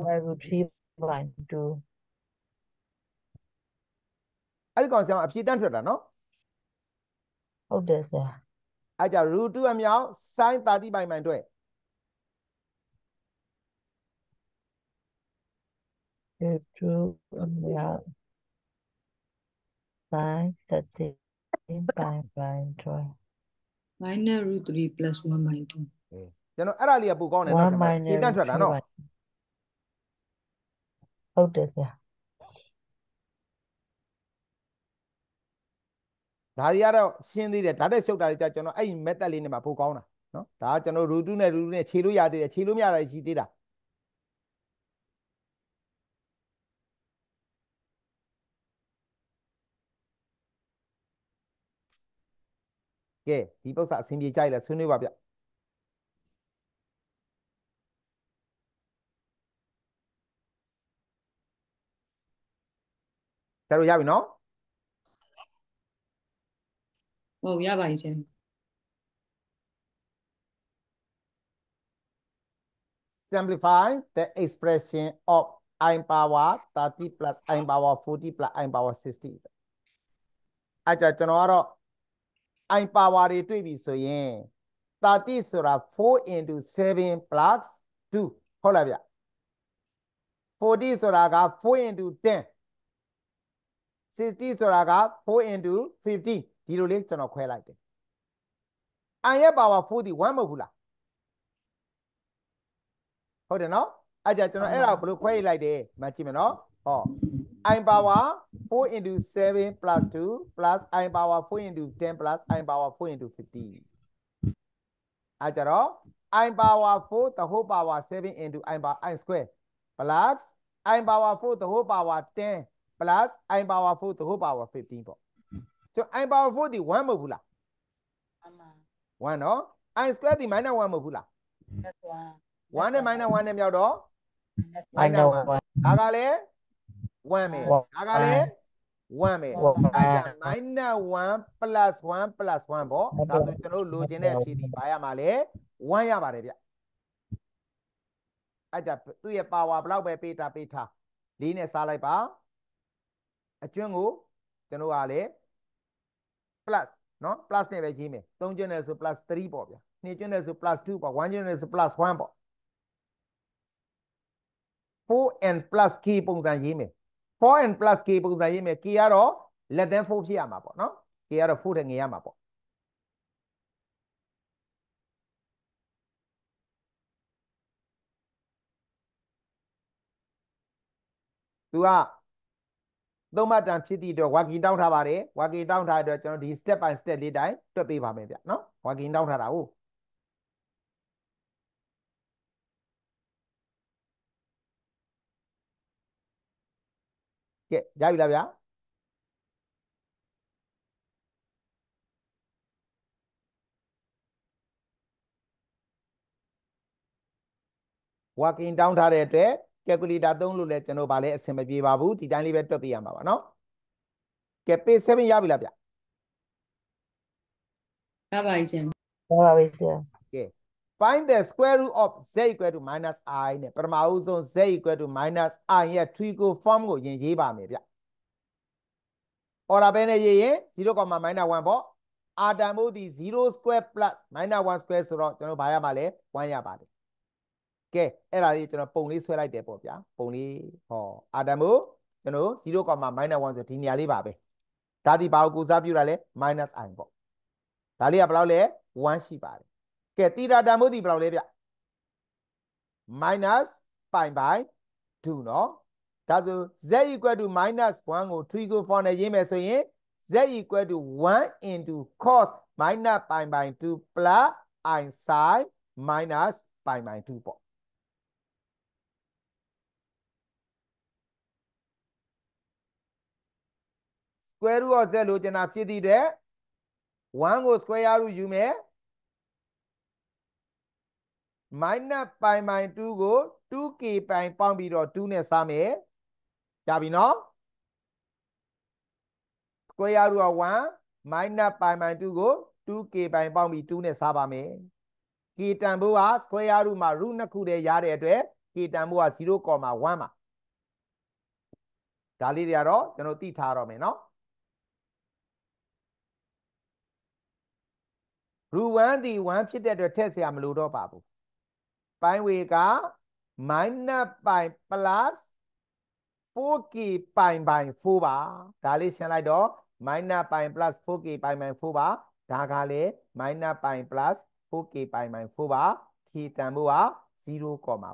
by root 3 by 2အဲ့ဒီကောင်ဆရာအဖြေတန်းထွက်တာနော်ဟုတ်တယ်ဆရာအဲ့ကြ root 2အမြောက် sin 30 by my 12 You drew a map by 13 by blind drawing. Minor root 3 plus 1 by 2. ကျွန်တော်အဲ့ဒါလေးကပိုကောင်းတယ်နော်ဆ One ရာမဖြေ minus တတ်ထွက်တာနော် three by- ဟုတ်တယ်ဆရာဒါတွေကတော့ရှင်းသေးတယ်ဓာတ်တက်ရှုပ်တာတွေကြကျွန်တော်အဲ့ဒီ method လေးနဲ့မှာပိုကောင်းတာနော်ဒါကကျွန်တော် root 2နဲ့ root 2နဲ့ခြေလို့ရသေးတယ်ခြေလို့မရတာတွေရှိသေးတာ ကဲဒီပု္ပ္ပစာအဆင်ပြေကြိုက်လဲဆွေးနွေးပါဗျကျတော့ရပြီနော် ဟုတ်ရပါပြီဆရာ simplify the expression of i power 30 plus i power 40 plus i power 60အဲ့ကြင့်ကျွန်တော်ကတော့ i power တွေတွေ့ပြီဆိုရင်30ဆိုတာ4 into 7 plus 2ဟုတ်လားဗျ40ဆိုတာက4 into 10 60ဆိုတာက4 into 50ဒီလိုလေးကျွန်တော်ခွဲလိုက်တယ် i ရဲ့ power 4ဒီ1မဟုတ်ဘူးလားဟုတ်တယ်နော်အဲ့ကြကျွန်တော်အဲ့ဒါကိုဘယ်လိုခွဲရလိုက်တယ်မှတ်ကြည့်မယ်နော်ဟော i power 4 into 7 plus 2 plus i power 4 into 10 plus i power 4 into 50အဲ့ကြတော့ i power 4 the whole power 7 into i power i square plus i power 4 the whole power 10 plus i power 4 the whole power 15ပေါ့ကျွန်တော် i power 4ဒီ1မဟုတ်ဘူးလားအမှန်1နော် i square ဒီ minus 1မဟုတ်ဘူးလား that's 1 1နဲ့ minus 1နဲ့မြောက်တော့ that's မိုင်း minus နာ1ဒါကလည်း 1မယ်1ဒါကလည်း1မယ်1အဲဒါ minus 1 plus 1 plus 1ပေါ့ဒါဆိုကျွန်တော်တို့လိုချင်တဲ့အဖြေဒီပါရမှာလေ1ရပါတယ်ဗျအဲဒါသူ့ရဲ့ power ဘယ်လောက်ပဲပေးထားပေးထားလေးနဲ့စားလိုက်ပါအကျွန်းကိုကျွန်တော်ကလည်း plus နော် plus နဲ့ပဲရေးမယ်3ကျွန်းနဲ့ဆို plus 3ပေါ့ဗျာ2ကျွန်းနဲ့ဆို plus 2ပေါ့1ကျွန်းနဲ့ဆို plus 1ပေါ့ 4n plus k ပုံစံရေးမယ် 4n plus k ပုံစံရေးမယ် k ကတော့ less than 4ဖြစ်ရမှာပေါ့နော် k ကတော့4တဲ့ငယ်ရမှာပေါ့သူကသုံးမှတ်တန်ဖြစ်သည့်အတွက် working တောင်းထားပါတယ် working တောင်းထားတဲ့အတွက်ကျွန်တော်ဒီ step by step လေးတိုင်းတွက်ပေးပါမယ်ဗျနော် working တောင်းထားတာဟုတ် ကဲရပြီလားဗျာဝါကင်တောင်းထားတဲ့အတွက် calculator သုံးလို့လည်းကျွန်တော်ဗာလဲအဆင်မပြေပါဘူးဒီတိုင်းလေးပဲတွက်ပြရမှာပါနော်ကဲ page 7ရပြီလားဗျရပါပြီရှင်ရပါပြီရှင် find the square root of z equal to minus i နဲ့ပထမဦးဆုံး z equal to minus i ရဲ့ trigo form ကိုရင်ရေးပါမယ်ဗျ order ပဲနဲ့ရေးရင် 0, minus 1ပေါ့ r တန်ဖိုးဒီ0 square plus minus 1 square ဆိုတော့ကျွန်တော်ဘာရမှာလဲ1ရပါတယ်ကဲအဲ့ဒါလေးကျွန်တော်ပုံလေးဆွဲလိုက်တယ်ပေါ့ဗျာပုံလေးဟော r တန်ဖိုးကျွန်တော် 0, minus 1ဆိုဒီနေရာလေးပါပဲဒါဒီဘာကိုကိုစားပြုတာလဲ minus i ပေါ့ဒါလေးကဘယ်လောက်လဲ1ရှိပါတယ် ကဲတီတာတန်ဖိုးဒီဘယ်လောက်လဲဗျ minus pi by 2เนาะဒါဆို z equal to minus 1ကို3ကို form နဲ့ရေးမယ်ဆိုရင် z equal to 1 into cos minus pi by 2 plus i sin minus pi by 2ပေါ့ square root of z လို့ကျွန်တော်ဖြစ်သည့်အတွက်1ကို square root ယူမယ် minus pi by 2ကို 2k ပိုင်ပေါင်းပြီးတော့2နဲ့စားမယ်ကြပြီနော် square root of 1 minus pi by 2ကို 2k ပိုင်ပေါင်းပြီး2နဲ့စားပါမယ် k တန်ဖိုးက square root မှာ root နှစ်ခုတည်းရတဲ့အတွက် k တန်ဖိုးက0.1ပါဒါလေးတွေကတော့ကျွန်တော်သိထားရတော့မယ်နော် root 1ဒီ1ဖြစ်တဲ့အတွက်ထည့်เสียမလို့တော့ပါဘူး ပိုင်းဝေက minus pi plus 4k pi by 4ပါဒါလေးရှင်းလိုက်တော့ minus pi plus 4k pi by 4ပါဒါကလည်း minus pi plus 4k pi by 4ပါ k တန်ဖို့က0.1ပါ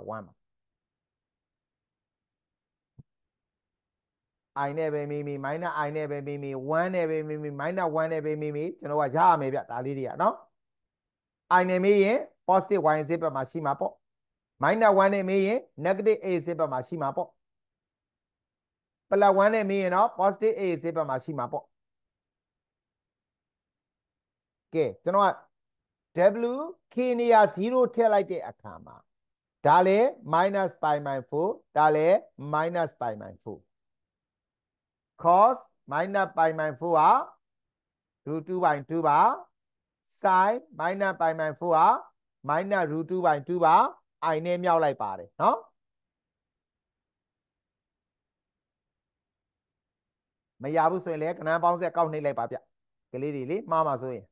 i နဲ့ပဲမိမိ minus i နဲ့ပဲမိမိ1နဲ့ပဲမိမိ minus 1နဲ့ပဲမိမိကျွန်တော်ကရရမယ်ဗျဒါလေးတွေကနော် i နဲ့မေးရင် positive y z ဘက်မှာရှိမှာပေါ့ minus 1နဲ့မေးရင် negative a z ဘက်မှာရှိမှာပေါ့ plus 1နဲ့မေးရင်တော့ positive a z ဘက်မှာရှိမှာပေါ့ကဲကျွန်တော်က w k နေရာ0ထည့်လိုက်တဲ့အခါမှာဒါလည်း minus pi by 4ဒါလည်း minus pi by 4 cos minus pi by 4ဟာ root 2 by 2ပါ sin minus pi by 4ဟာ minus root 2 by 2ပါ i နဲ့မြောက်လိုက်ပါတယ်နော် မရဘူးဆိုရင်လည်းကဏ္ဍပေါင်းဆက်ကောက်နှိပ်လိုက်ပါဗျကလေးတွေလေမှားမှာဆိုရင်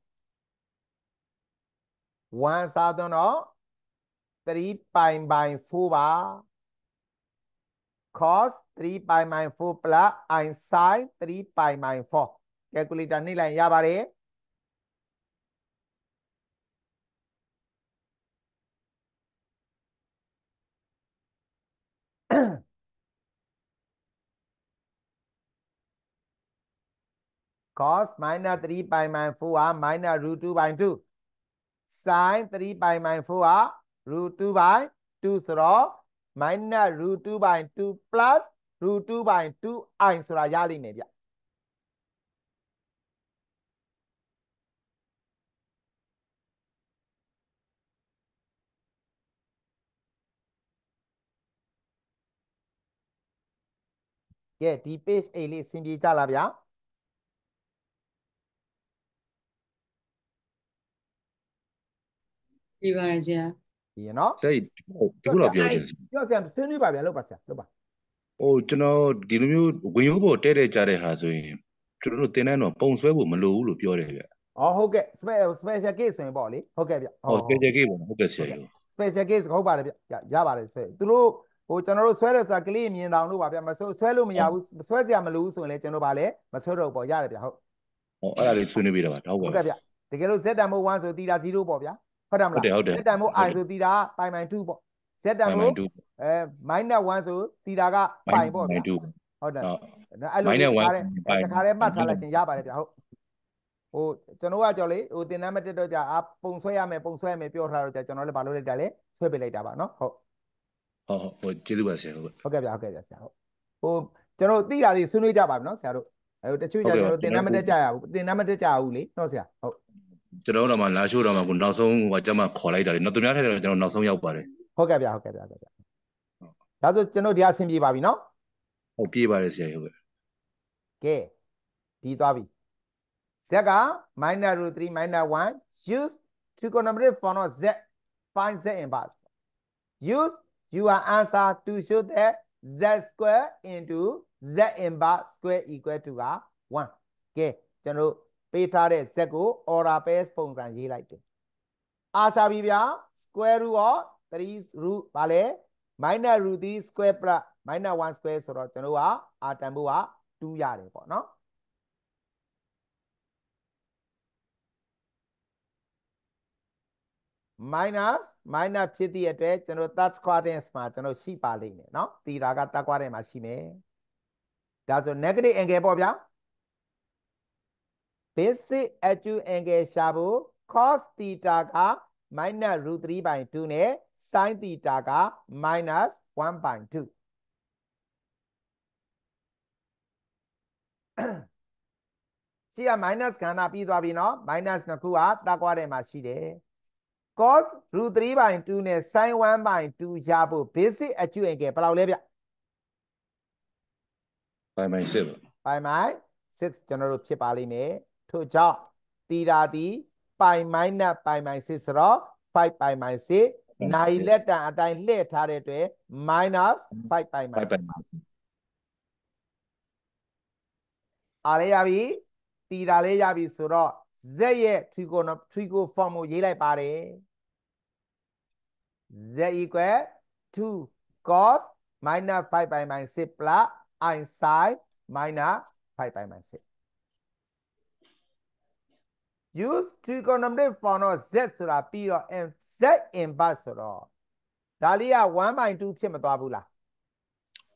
1စားသွန်းတော့3 pi by 4ပါ cos 3 pi by 4 plus i sin 3 pi by 4 calculator နှိပ်လိုက်ရပါတယ် cos minus 3 pi by 4ဟာ minus root 2 by 2 sin 3 pi by 4ဟာ root 2 by 2ဆိုတော့ minus root 2 by 2 plus root 2 by 2i ဆိုတာရလိမ့်မယ်ဗျကဲဒီ page အိတ်လေးအဆင်ပြေကြလားဗျာ ပြပါတယ်ဆရာဒီနော်တဲ့ဒီခုတော့ပြောချင်တယ်ပြောဆရာဆွေးနွေးပါဗျာလောက်ပါဆရာလောက်ပါဟိုကျွန်တော်ဒီလိုမျိုးဝင်ရိုးပေါ်တဲ့တဲ့ကြတဲ့ဟာဆိုရင်ကျွန်တော်တို့တင်တန်းတော့ပုံဆွဲဖို့မလိုဘူးလို့ပြောတယ်ဗျอ๋อဟုတ်ကဲ့ special special case ဆိုရင်ပေါ့လေဟုတ်ကဲ့ဗျဟော special case ပေါ့ဟုတ်ကဲ့ဆရာကြီး special case ဟုတ်ပါတယ်ဗျရရပါတယ်ဆွဲသူတို့ဟိုကျွန်တော်တို့ဆွဲတယ်ဆိုတာကလေးမြင်တောင်လို့ပါဗျမဆွဲဆွဲလို့မရဘူးဆွဲစရာမလိုဘူးဆိုရင်လည်းကျွန်တော်ဗာလဲမဆွဲတော့ဘူးပေါ့ရတယ်ဗျဟုတ်ဟောအဲ့ဒါလေးဆွေးနွေးပေးတာပါဟုတ်ဟုပါတ်ကဲ့ဗျတကယ်လို့ z တန်ဖိုး1ဆိုတီတာ0ပေါ့ဗျာ ဟုတ်တယ်မဟုတ်တယ်လားဟုတ်တယ် z တန်ဖိုး i ဆိုတီတာပိုင်ပိုင်2ပေါ့ z တန်ဖိုး2အဲ -1 ဆိုတီတာကပိုင်ပေါ့ဗျာ2ဟုတ်တယ်ဟုတ်အဲ့လို minus တ one ခါတည်းပိုင်တခါတည်းမှတ်ထားပိုင်လိုက်ခြင်းရပါတယ်ဗျဟုတ်ဟိုကျွန်တော်ကကြော်လေဟိုတင်တန်းမတက်တော့ကြအာပုံဆွဲရမယ်ပုံဆွဲရမယ်ပြောထားတော့ကြကျွန်တော်လည်းဘာလို့လိုက်တာလဲဆွဲပေးလိုက်တာပါနော်ဟုတ်ဟုတ်ဟုတ်ဟိုကျေးဇူးပါဆရာဟုတ်ဟုတ်ကဲ့ဗျဟုတ်ကဲ့ဗျဆရာဟုတ်ဟိုကျကျွန်တော်သိတာလေးဆွေးနွေးကြပါမယ်နော်ဆရာတို့အဲတချို့ကြကျွန်တော်သင်တမ်းမတက်ကြရဘူးသင်တမ်းမတက်ကြဘူးလေနော်ဆရာဟုတ် ကျွန်တော်တို့တော့မှလာရှိုးတော့မှကိုနောက်ဆုံးဟိုကကျမခေါ်လိုက်တာလေနောက်သူများထက်တော့ကျွန်တော်နောက်ဆုံးရောက်ပါတယ်ဟုတ်ကဲ့ဗျာဟုတ်ကဲ့ဗျာဟုတ်ကဲ့ဗျာဒါဆိုကျွန်တော်ဒီအဆင်ပြေပါပြီနော်ဟုတ်ပြေးပါတယ်ဆရာကြီးဟုတ်ကဲ့ကဲဒီသွားပြီ z က minus root 3 minus 1 use trigonometric form of z find z inverse use your answer to show that z square into z inverse square equal to က1ကဲကျွန်တော်တို့ ပေးထားတဲ့ z ကို order pairs ပုံစံရေးလိုက်တယ်အားရှာပြီဗျာ square root of 3 root ဗာလဲ minus root 3 square plus minus 1 square ဆိုတော့ကျွန်တော်တို့ကအာတန်ဖို့က2ရတယ်ပေါ့နော် minus minus ဖြစ်သည့်အတွက်ကျွန်တော် third quadrant မှာကျွန်တော်ရှိပါလိမ့်မယ်เนาะတီတာက third quadrant မှာရှိမယ်ဒါဆို negative angle ပေါ့ဗျာ basic acute angle ရှာဖို့ cos theta က minus root 3 by 2နဲ့ sin theta က minus 1 by 2ရှိက minus ခန္ဓာပြီးသွားပြီเนาะ minus နှစ်ခုက third quadrant မှာရှိတယ် cos root 3 by 2နဲ့ sin 1 by 2ရဖို့ basic အကျွင့်ကဲဘယ်လောက်လဲဗျ ပိုင်ပိုင်စစ်ပါ pi by 6ကျွန်တော်တို့ဖြစ်ပါလိမ့်မယ် ထို့ကြောင့်တီတာဒီ pi minus pi by 6ဆိုတော့5 pi by 6နိုင်လက်တန်အတိုင်းလှည့်ထားတဲ့အတွက် minus 5 pi ပို by င်ပိုင်အားလေးရပြီတီတာလေးရပြီဆိုတော့ z ရဲ့ trigon trigo form ကိုရေးလိုက်ပါတယ် z equal to cos minus 5 pi by 6 plus i sin minus 5 pi by 6 use trigonometric form တော့ z ဆိုတာပြီးတော့ m z inverse ဆိုတော့ဒါလေးက1 by 2ဖြစ်မသွားဘူးလား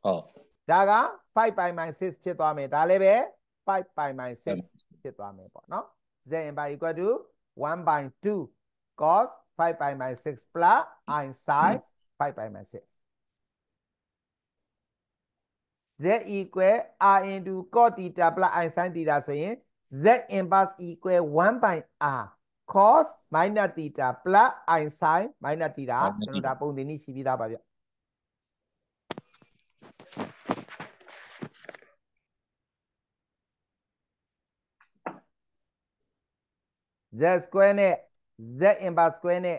ဟုတ်ဒါက5 pi by 6ဖြစ်သွားမယ်ဒါလည်းပဲ5 pi by 6ဖြစ်သွားမယ်ပေါ့နော် z inverse equal to 1 by 2 cos 5 pi by 6 plus i sin 5 pi by 6 z equal r into cos theta plus i sin theta ဆိုရင် z inverse equal 1 by r cos minus theta plus i sin minus theta ကျွန်တော်ဒါပုံသင်နည်းရှိပြီးသားပါဗျ z square နဲ့ z inverse square နဲ့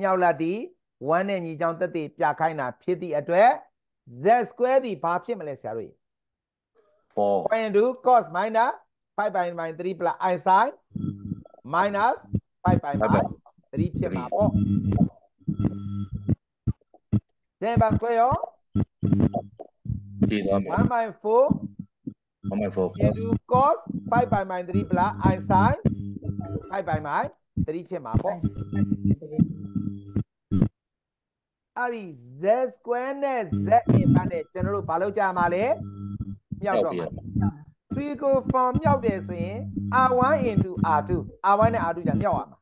မြောက်လက်သည်1နဲ့ညီကြောင်းတက်တည်ပြခိုင်းတာဖြစ်သည့်အတွက် z square သည်ဘာဖြစ်မလဲဆရာတို့ပေါ် point into cos minus 5 by 3 plus i sin minus 5 by 3ဖြစ်မှာပေါ့ z inverse square ရောဒီသွားမယ်1 by 4 1 by 4 into cos 5 by 3 plus i sin 5 by 3ဖြစ်မှာပေါ့အဲ့ဒီ z square နဲ့ z inverse နဲ့ကျွန်တော်တို့ဘာလုပ်ကြမှာလဲမြောက်တော့မှာ trigo form မြောက်တယ်ဆိုရင် r1 into r2 r1 နဲ့ r2 じゃမြောက်ရမှာ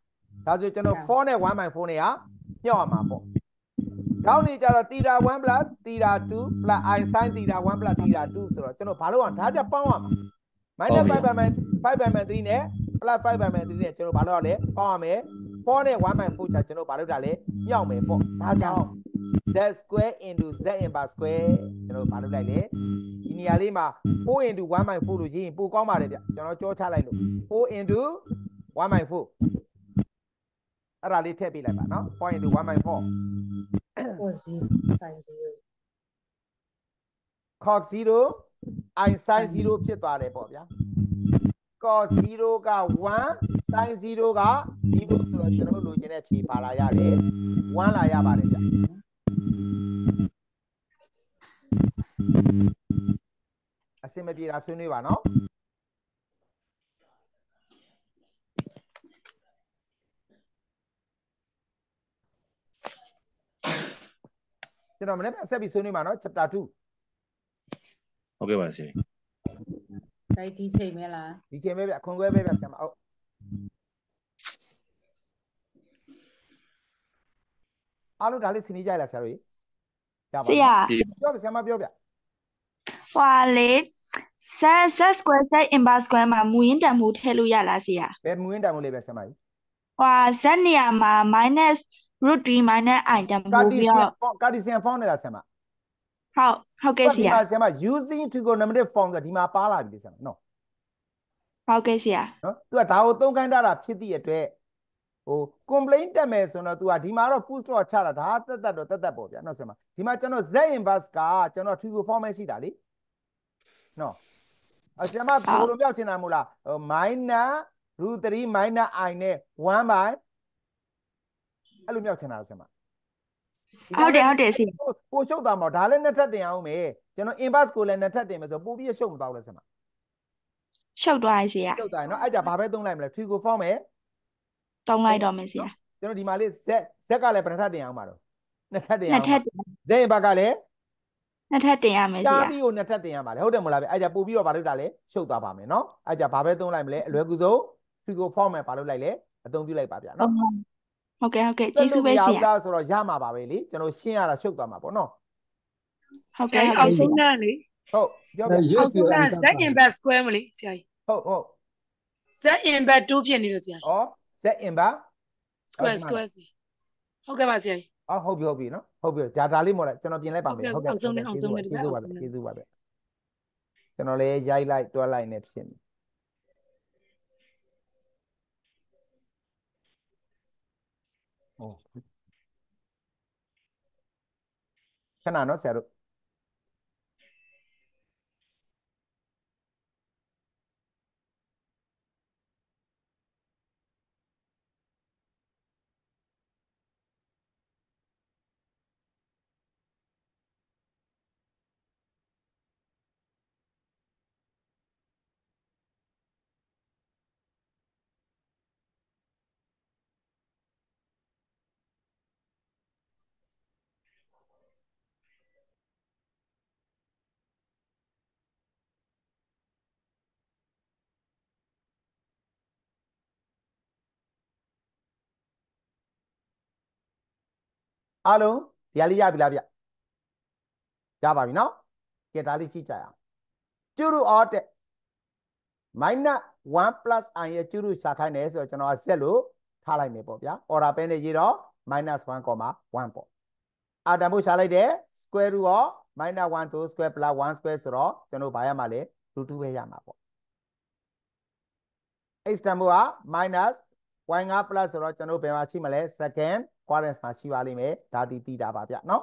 ဒါဆိုကျွန်တော်4နဲ့1 by 4နဲ့ကမြောက်ရမှာပေါ့ကောင်းနေကြတော့ theta 1 plus theta 2 plus i sin theta 1 plus theta 2ဆိုတော့ကျွန်တော်ဘာလို့အောင်ဒါကြပေါင်းရမှာ minus 5 by 5 by 3နဲ့ plus 5 by 3နဲ့ကျွန်တော်ဘာလို့ရလဲပေါင်းရမယ်4နဲ့1 by 4ချာကျွန်တော်ဘာလို့တာလဲမြောက်မယ်ပေါ့ဒါကြောင့် z square into z inverse square ကျွန်တော်ဘာလုပ်လိုက်လဲဒီနေရာလေးမှာ4 into 1 by 4လို့ရေးရင်ပိုကောင်းပါတယ်ဗျကျွန်တော်ကြောချလိုက်လို့4 into 1 by 4အဲ့ဒါလေးထည့်ပေးလိုက်ပါနော်4 into 1 by 4ကိုစီဆိုင်စီ cos 0 i sin 0ဖြစ်သွားတယ်ပေါ့ဗျာ cos 0က1 sin 0က0ဆိုတော့ကျွန်တော်တို့လိုချင်တဲ့ဖြေပါလာရတယ်1လာရပါတယ်ဗျ အစင်မပြေတာဆွေးနွေးပါနော်ကျွန်တော်မနေ့ကဆက်ပြီးဆွေးနွေးပါနော် chapter 2ဟုတ်ကဲ့ပါဆရာကြီးတိုက်ဒီချိန်မဲလားဒီချိန်ပဲဗျခွန်ခွဲပဲဗျဆရာမဟုတ်အားလုံးဒါလေးဆင်နေကြရလားဆရာတို့ကြီးရပါဆရာပြောဗျဆရာမပြောဗျ ဟဟွာလေ z z square z inverse square မှာမူရင်းတန်ဖိုးထည့်လို့ရလားဆရာဘယ်မူရင်းတန်မို့လေးပဲဆင်ပါကြီးဟွာ z နေရာမှာ minus root 3 minus i တန်ကာဖိုးတီပြီးဆီယံတော့ကာတီဆီယံ form နဲ့လားဆင်ပါဟုတ်ဟုတ်ကဲ့ဆဒီရာမှာဆင်ပါ using trigonometric form ဆိုဒီမှာပါလာပြီလေဆင်ပါနော်ဟုတ်ကဲ့ဆရာနော် तू ကဒါကိုသုံးခိုင်းထားတာဖြစ်သည့်အတွက်ဟို complaint တက်မယ်ဆိုတော့ तू ကဒီမှာတော့ full stop ချတာဒါတက်တက်တော့တက်တက်ပေါ့ဗျာနော်ဆင်ပါဒီမှာကျွန်တော် z inverse ကကျွန်တော် trigo form ပဲရှိတာလေ နော်အဆင်မဘယ်လိုမြောက်ချင်တာမို့လားဟို minus root 3 minus i နဲ့1 by အဲ့လိုမြောက်ချင်တာဆင်ပါဟုတ်တယ်ဟုတ်တယ်ဆရာပိုပိုရှုပ်တာမဟုတ်ဒါလည်းနှစ်ထပ်တင်အောင်မယ်ကျွန်တော် inverse ကိုလည်းနှစ်ထပ်တင်မယ်ဆိုပိုပြီးရှုပ်မသွားဘူးလဲဆင်ပါရှုပ်သွားပြီဆရာရှုပ်သွားရင်နော်အဲ့ကြဘာပဲသုံးလိုက်မလဲ trigo form မယ်သုံးလိုက်တော့မယ်ဆရာကျွန်တော်ဒီမှာလေး z z ကလည်းဘယ်နှစ်ထပ်တင်အောင်ပါတော့နှစ်ထပ်တင်နှစ်အောင်ထပ် z ရင်ဘက်ကလည်း နှစ်ထပ်တင်ရမယ်ဆတာရာပြီးကိုနှစ်ထပ်တင်ရပါလေဟုတ်တယ်မို့လားဗျအဲ့ကြပို့ပြီးတော့ဘာလုပ်တာလဲရှုပ်သွားပါမယ်နော်အဲ့ကြဘာပဲသုံးလိုက်မလဲအလွယ်ကူဆုံး trigo form မယ်ဘာလုပ်လိုက်လဲအသုံးပြုလိုက်ပါဗျာနော်ဟုတ်ကဲ့ဟုတ်ကဲ့ကျေးဇူးပဲဆရာလားဆိုတော့ရမှာပါပဲလေကျွန်တော်ရှင်းရတာရှုပ်သွားမှာပေါ့နော်ဟုတ်ဆရာကဲ့ကြီးဟုတ်အောကဲ့က်ဆုံးကလေဟုတ်ပြောပြအောက်ဆုံးက z inverse square မလေးဆရာကြီးဟုတ်ဟုတ် z inverse 2ဖြစ်နေလို့ဆရာကြီးဩ z inverse square square စီဟုတ်ကဲ့ပါဆရာကြီး အော်ဟုတ်ပြီဟုတ်ပြီနော်ဟုတ်ပြီဒါဒါလေးမို့လားကျွန်တော်ပြင်လိုက်ပါမယ်ဟုတ်ကဲ့အောင်ဆုံးနဲ့အောင်ဆုံးနဲ့ကျေးဒီဘက်ဇူးပါအောင်ဆုံးနဲ့ကျေးဇူးပါဗျကျွန်တော်လည်းရိုက်လိုက်တွဲလိုက်နေဖြစ်နေဟောခဏနော်ဆရာတို့ အားလုံးဒီဟာလေးရပြီလားဗျရပါပြီနော်ကဲဒါလေးကြည့်ကြရအောင်ကျုရုအော်တဲ့ minus 1 plus i ရဲ့ကျုရုရှာခိုင်းတယ်ဆိုတော့ကျွန်တော်က z လို့ထားလိုက်မယ်ပေါ့ဗျာ order ပဲနဲ့ရေးတော့ minus 1, 1ပေါ့အာတန်ဖို့ရှာလိုက်တယ် square root of minus 1 to square plus 1 square ဆိုတော့ကျွန်တော်ဘာရမှာလဲ root 2ပဲရမှာပေါ့ h တန်ဖို့က minus y 5 plus ဆိုတော့ကျွန်တော်ဘယ်မှာရှိမလဲ second quadrant မှာရှိပါလိမ့်မယ်ဒါတီတီတာပါဗျเนาะ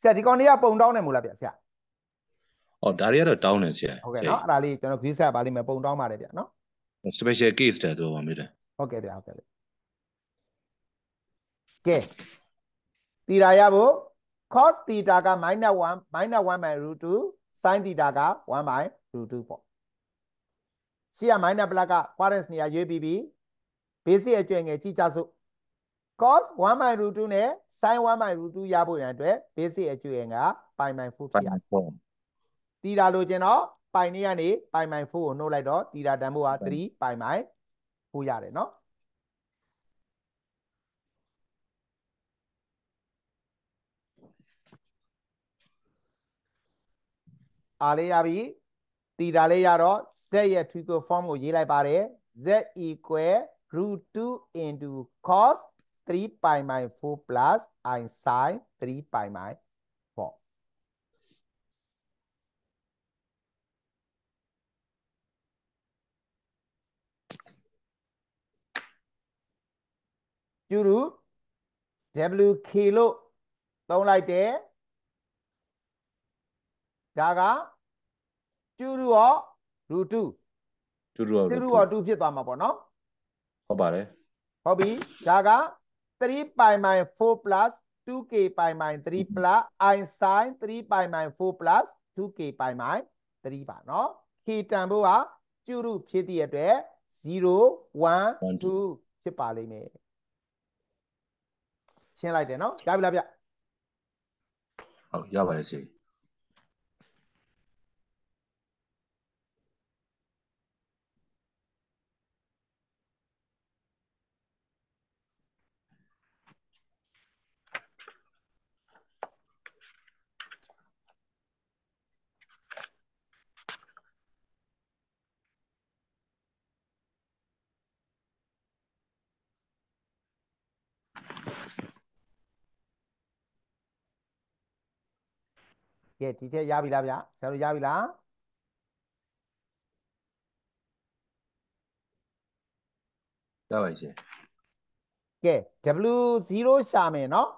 ဆရာဒီကောင်လေးကပုံတောင်းတယ်မို့လားဗျဆရာ ဟောဒါတွေကတော့တောင်းတယ်ဆရာ ဟုတ်ကဲ့เนาะအဲ့ဒါလေးကျွန်တော် view set ပါလိမ့်မယ်ပုံတောင်းပါတယ်ဗျเนาะ special case တဲ့ဆိုပါမိတယ် ဟုတ်ကဲ့ဗျဟုတ်ကဲ့လေကဲတီတာရဖို့ cos theta က -1 -1 by root 2 sin theta က1 by root 2ပေါ့ရှေ့က minus plus က quadrant နေရာရွေးပြီးပြီ basic အကျွဲငယ်ကြည့်ကြစို့ cos 1/√2 နဲ့ sin 1/√2 ရဖို့ရန်အတွက် basic အကျွဲငယ်က pi 4ဖြစ်ရတီတာလိုချင်တော့ pi နဲ့ကနေ pi 4ကိုနှုတ်လိုက်တော့တီတာတန်ဖို့က3 pi 4ရတယ်နော်အားလေးရပြီတီတာလေးရတော့ z ရဲ့ trigonometry form ကိုရေးလိုက်ပါတယ် z equal root 2 into cos 3 pi by 4 plus i sin 3 pi by 4 ကျူရူ WK လို့သုံးလိုက်တယ်ဒါကကျူရူရော root 2တူတူစီရူရော2ဖြစ်သွားမှာပေါ့နော် ဟုတ်ပါတယ်ဟုတ်ပြီဒါက3 pi by 4 plus 2k pi by 3 plus i sin 3 pi by 4 plus 2k pi by 3ပါနော် k တန်ဖို့ကကျူရူဖြစ်သည့်အတွက်0 1 2ဖြစ်ပါလိမ့်မယ်ရှင်းလိုက်တယ်နော်ရပြီလားဗျဟုတ်ရပါတယ်ဆရာ ကဲဒီထက်ရပြီလားဗျဆရာတို့ရပြီလားရပါရှင်ကဲ W0 ရှာမယ်နော်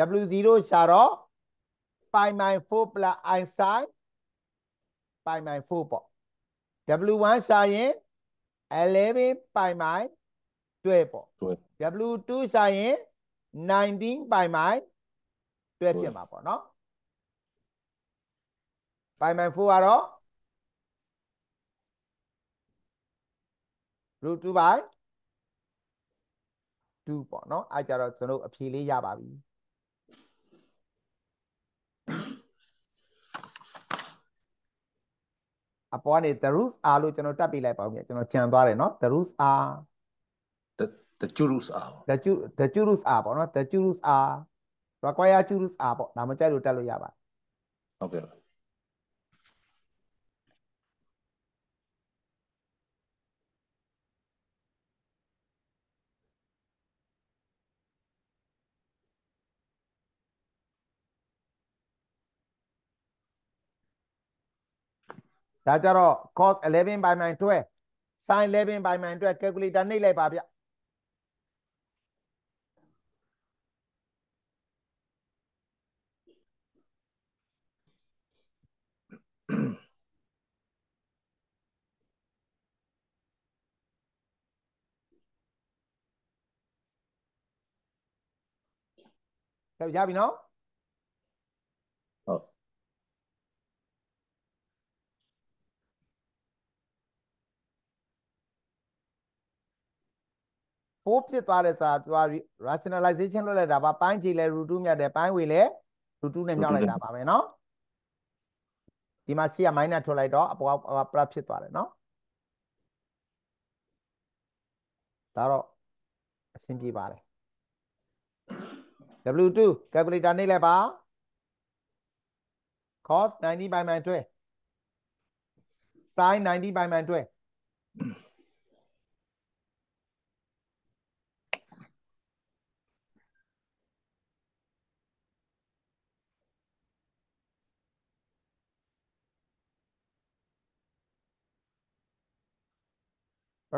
W0 ရှာတော့ pi my 4 plus i sin pi my 4ပေါ့ W1 ရှာရင်11 pi my 12ပေါ့တွဲ W2 ရှာရင်19 pi my 12ဖြစ်မှာပေါ့နော် pi my 4ကတော့ root 2 by 2ပေါ့နော်အဲကြတော့ကျွန်တော်တို့အဖြေလေးရပါပြီအပေါ်ကနေ the roots are လို့ကျွန်တော်တက်ပြလိုက်ပါဦးမြကျွန်တော်ကြံသွားတယ်နော် the roots are the the churus are the chu the churus are ပေါ့နော် the churus are require churus are ပေါ့ဒါမှကြိုက်လို့တက်လို့ရပါဟုတ်ကဲ့ ဒါကြတော့ cos 11 by min 12 sin 11 by min 12 calculator နှိပ်လိုက်ပါဗျကဲရပြီနော် 4ဖြစ်သွားတယ်ဆိုတာသူက rationalization လုပ်လိုက်တာပါပိုင်းကြည့်လဲ root 2မြတ်တယ်ပိုင်းဝေလဲ root 2နဲ့မြောက်လိုက်တာပါပဲเนาะဒီမှာရှိက minus ထွက်လိုက်တော့အပေါ်က plus ဖြစ်သွားတယ်เนาะဒါတော့အဆင်ပြေပါတယ် W2 calculator နှိပ်လိုက်ပါ cos 90 by min 12 sin 90 by min 12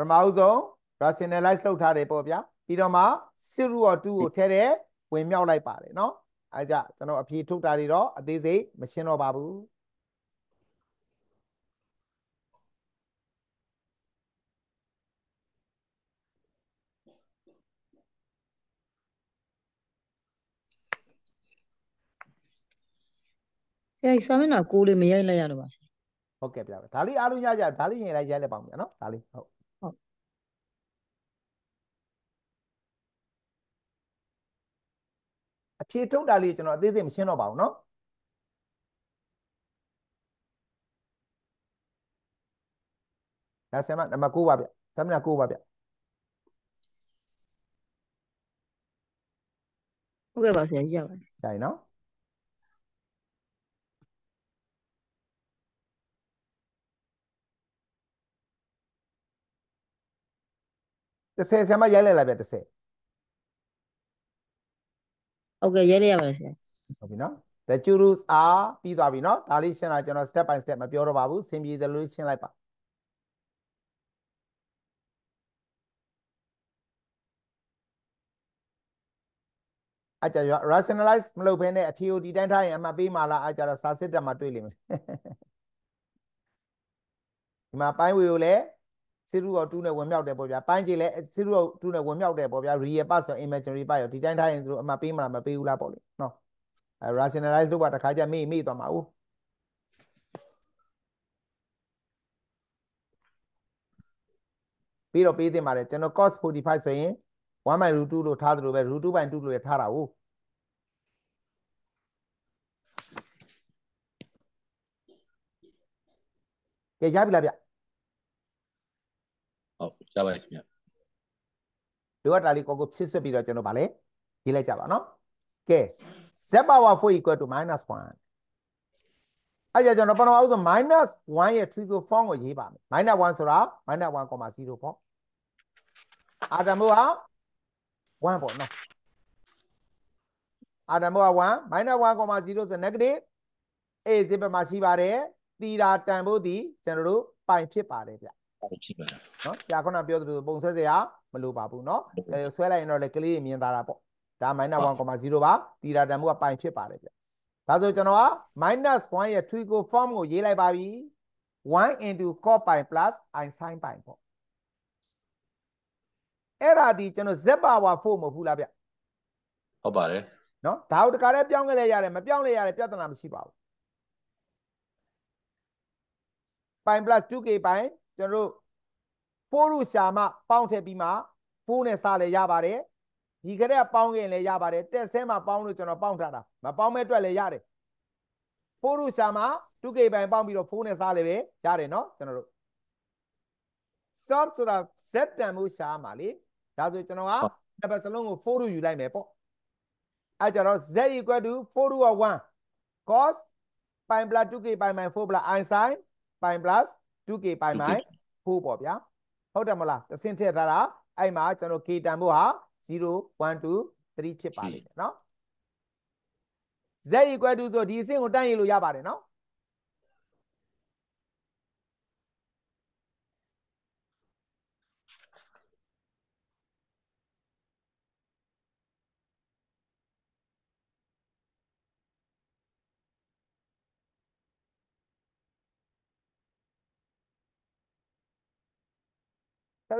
ပထမဦးဆုံး rationalize လုပ်ထားတယ်ပေါ့ဗျာပြီးတော့မှ0 or 2ကိုထည့်တဲ့ဝင်မြောက်လိုက်ပါတယ်เนาะအဲကြကျွန်တော်အဖြေထုတ်တာတွေတော့အသေးစိတ်မရှင်းတော့ပါဘူး ဆရာကြီးစာမျက်နှာကိုလေးမရိုက်လိုက်ရတော့ပါဆရာ ဟုတ်ကဲ့ဗျာဒါလေးအားလုံးရကြဒါလေးရင်လိုက်ရိုက်လိုက်ပါဦးဗျာเนาะဒါလေးဟုတ် ဖြေထုတ်တာလေးကျွန်တော်အသေးစိတ်မရှင်းတော့ပါဘူးเนาะဒါဆရာမနံပါတ်9ပါဗျဆရာမနံပါတ်9ပါဗျ ဟုတ်ကဲ့ပါဆရာကြီးရပါတယ် ဒါရင်နော်တစ်ဆယ်ဆရာမရိုက်လိုက်လိုက်ဗျတစ်ဆယ် ဟုတ်ကဲ့ရဲလိုက်ရပါတယ်ဆရာဟုတ်ပြီနော် the churus are ပြီးသွားပြီနော်ဒါလေးရှင်းလာကျွန်တော် step by step မပြောတော့ပါဘူးစင်ပြေတယ်လို့ရှင်းလိုက်ပါအကြရ rationalize မလုပ်ဘဲနဲ့အဖြေကိုဒီတိုင်းထားရင်အမှတ်ပေးမှလားအကြတော့စာစစ်တက်မှာတွေ့လိမ့်မယ်ဒီမှာပိုင်းဝေကိုလည်း စစ်ရူရော2နဲ့ဝင်မြောက်တယ်ပေါ့ဗျာပိုင်းကြည့်လဲစစ်ရူရော2နဲ့ဝင်မြောက်တယ်ပေါ့ဗျာ real part ဆို imaginary part ရောဒီတိုင်းထားရင်သူတို့အမှတ်ပေးမှလားမပေးဘူးလားပေါ့လေနော်အဲ rationalize လုပ်ပါတခါကျမေ့မေ့သွားမှာဦးပြီးတော့ပေးသင့်ပါတယ်ကျွန်တော် cos 45ဆိုရင်1 by root 2လို့ထားသလိုပဲ root 2 by 2လို့လည်းထားတာဟုတ်ကဲရပြီလားဗျဟုတ် ရပါတယ်ခင်ဗျလိုအပ်တာလေးကိုကိုဖြစ်ဆွတ်ပြီးတော့ကျွန်တော်ဗာလဲရေးလိုက်ကြပါနော်ကဲ z power 4 equal to -1 အဲ့ကြကျွန်တော်ပထမဦးဆုံး -1 ရဲ့ trigo form ကိုရေးပါမယ် -1 ဆိုတာ -1,0 ပေါ့အာတမိုးဟာ1ပေါ့နော်အာတမိုးဟာ1 -1,0 ဆို negative A ဇစ်ဘမှာရှိပါတယ်သီတာတန်ဖို့ဒီကျွန်တော်တို့ပိုင်ဖြစ်ပါတယ်ဗျ ဖြစ်ပါတယ်နော်ဆရာခုနပြောသလိုပုံဆွဲစရာမလိုပါဘူးနော်အဲဆွဲလိုက်ရင်တော့လေကလေးမြင်သားတာပေါ့ဒါ -1.0 ပါတီတာတန်မှုကပိုင်ဖြစ်ပါတယ်ဗျဒါဆိုကျွန်တော်က -1 ရဲ့ trigo form ကိုရေးလိုက်ပါပြီ1 into cos pi plus i sin pi ပေါ့အဲ့ဒါဒီကျွန်တော် z power 4မဟုတ်ဘူးလားဗျဟုတ်ပါတယ်နော်ဒါတို့တခါတည်းပြောင်းခဲ့လဲရတယ်မပြောင်းလဲရတယ်ပြဿနာမရှိပါဘူး pi plus 2k pi ကျွန်တော်တို့4ရုရှာမပေါင်းထည့်ပြီးမှ4နဲ့စလဲရပါတယ်ဒီကရက်ပေါင်းရင်လည်းရပါတယ်တက်ဆဲမှာပေါင်းလို့ကျွန်တော်ပေါင်းထားတာမပေါင်းမဲ့အတွက်လည်းရတယ်4ရုရှာမ 2k ပိုင်ပေါင်းပြီးတော့4နဲ့စလဲပဲရတယ်နော်ကျွန်တော်တို့ sub ဆိုတာ z တန်မှုရှာမှာလေဒါဆိုကျွန်တော်ကတစ်ပတ်စလုံးကို4ရုယူလိုက်မယ်ပေါ့အဲကြတော့ z equal to 4 root of 1 cos pi plus 2k pi minus 4 plus i sin pi plus 2k pi minus 4ပေါ့ဗျာဟုတ်တယ်မလားတဆင့်ထည့်ထားတာအဲ့မှာကျွန်တော် k တန်ဖို့ဟာ0 1 2 3ဖြစ်ပါလိမ့်မယ်နော် z equal to ဆိုဒီအဆင့်ကိုတန်းရလို့ရပါတယ်နော်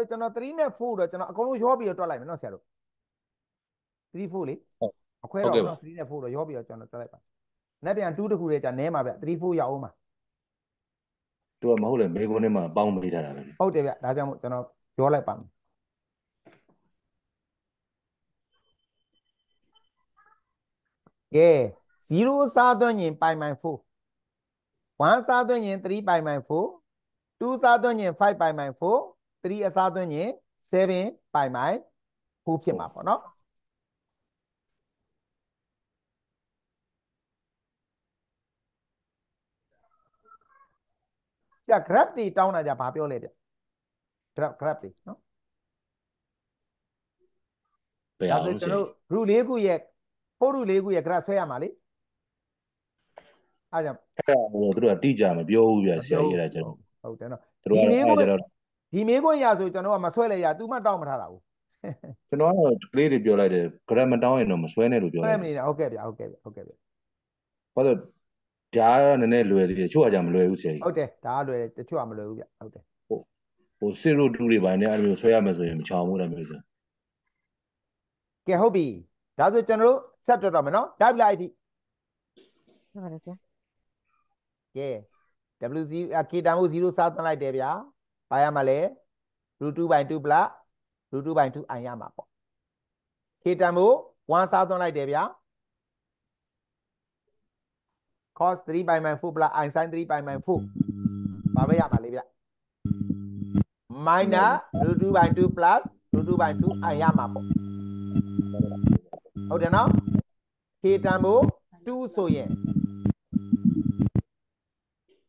တို့ကျွန်တော်3နဲ့4တော့ကျွန်တော်အကုန်လုံးရောပြီးတော့တွက်လိုက်မယ်နော်ဆရာတို့3 4လေဟုတ်အခွဲဟုတ်တော့ကဲ့ပါနော်3နဲ့4တော့ရောပြီးတော့ကျွန်တော်တွက်လိုက်ပါလက်ပြန်2တခုလေးကြာနဲမှာဗျ3 4ရအောင်ပါသူကမဟုတ်လေမေကွန်းထဲမှာပေါင်းပေးထားတာပဲဟုတ်တယ်ဗျဒါကြောင့်မို့ကျွန်တော်ရောလိုက်ပါမယ်ကဲ0စားသွင်းရင် pi minus 4 1စားသွင်းရင်3 pi minus 4 2စားသွင်းရင်5 pi minus 4 3အစားသွင်းရင်7 pi minus 4ဖြစ်မှာပေါ့နော်ဆရာ graph တွေတောင်းတာကြဘာပြောလဲဗျ graph graph တွေနော်ဘယ်ဒါအောင်ဆိုလို့ကျွန်ရှိတော်တို့ root ၄ခုရဲ့4 root ၄ခုရဲ့ graph ဆွဲရမှာလေအားကြောင့်အဲ့ဒါကိုသူတို့ကတိကျမပြောဘူးဗျဆရာကြီးအဲ့ဒါကျတော့ဟုတ်တယ်နော်သူတို့ကဒီအဲ့မေးခွန်းဒါကျတော့ ဒီမေးခွန်းရဆိုကျွန်တော်ကမဆွဲလဲရ तू မှတောင်းမထားတာဘူးကျွန်တော်ကတော့ကလေးတွေပြောလိုက်တယ်ဂရက်မတောင်းရင်တော့မဆွဲနဲ့လို့ပြောဆွဲလိုက်မတယ်နေတာဟုတ်ကဲ့ဗျဟုတ်ကဲ့ဗျဟုတ်ကဲ့ဗျဘာလို့ဒါကနည်းနည်းလွယ်သေးတယ်ချို့ကကြမလွယ်ဘူးဆရာကြီးဟုတ်တယ်ဒါကလွယ်တယ်တချို့ကမလွယ်ဘူးဗျဟုတ်တယ်ဟိုစစ်ရိုတူတွေပိုင်းနဲ့အဲ့လိုမျိုးဆွဲရမယ်ဆိုရင်မချောင်ဘူးလားမျိုးဆိုကဲဟုတ်ပြီဒါဆိုကျွန်တော်တို့ဆက်တွက်တော့မယ်နော်ရပြီလားအဲ့ဒီဟုတ်ပါတယ်ဆရာကဲ W0 အ K တန်ဖို့0စားသွင်းလိုက်တယ်ဗျာ ဘာရမှာလဲ √2/2 plus √2/2 i ရမှာပေါ့ K တန်ဖို့1စားသွင်းလိုက်တယ်ဗျာ cos 3 pi minus 4 plus i sin 3 pi minus 4ဘာပဲရမှာလေဗျ minus √2/2 plus √2/2 i ရမှာပေါ့ဟုတ်တယ်နော် K တန်ဖို့2ဆိုရင်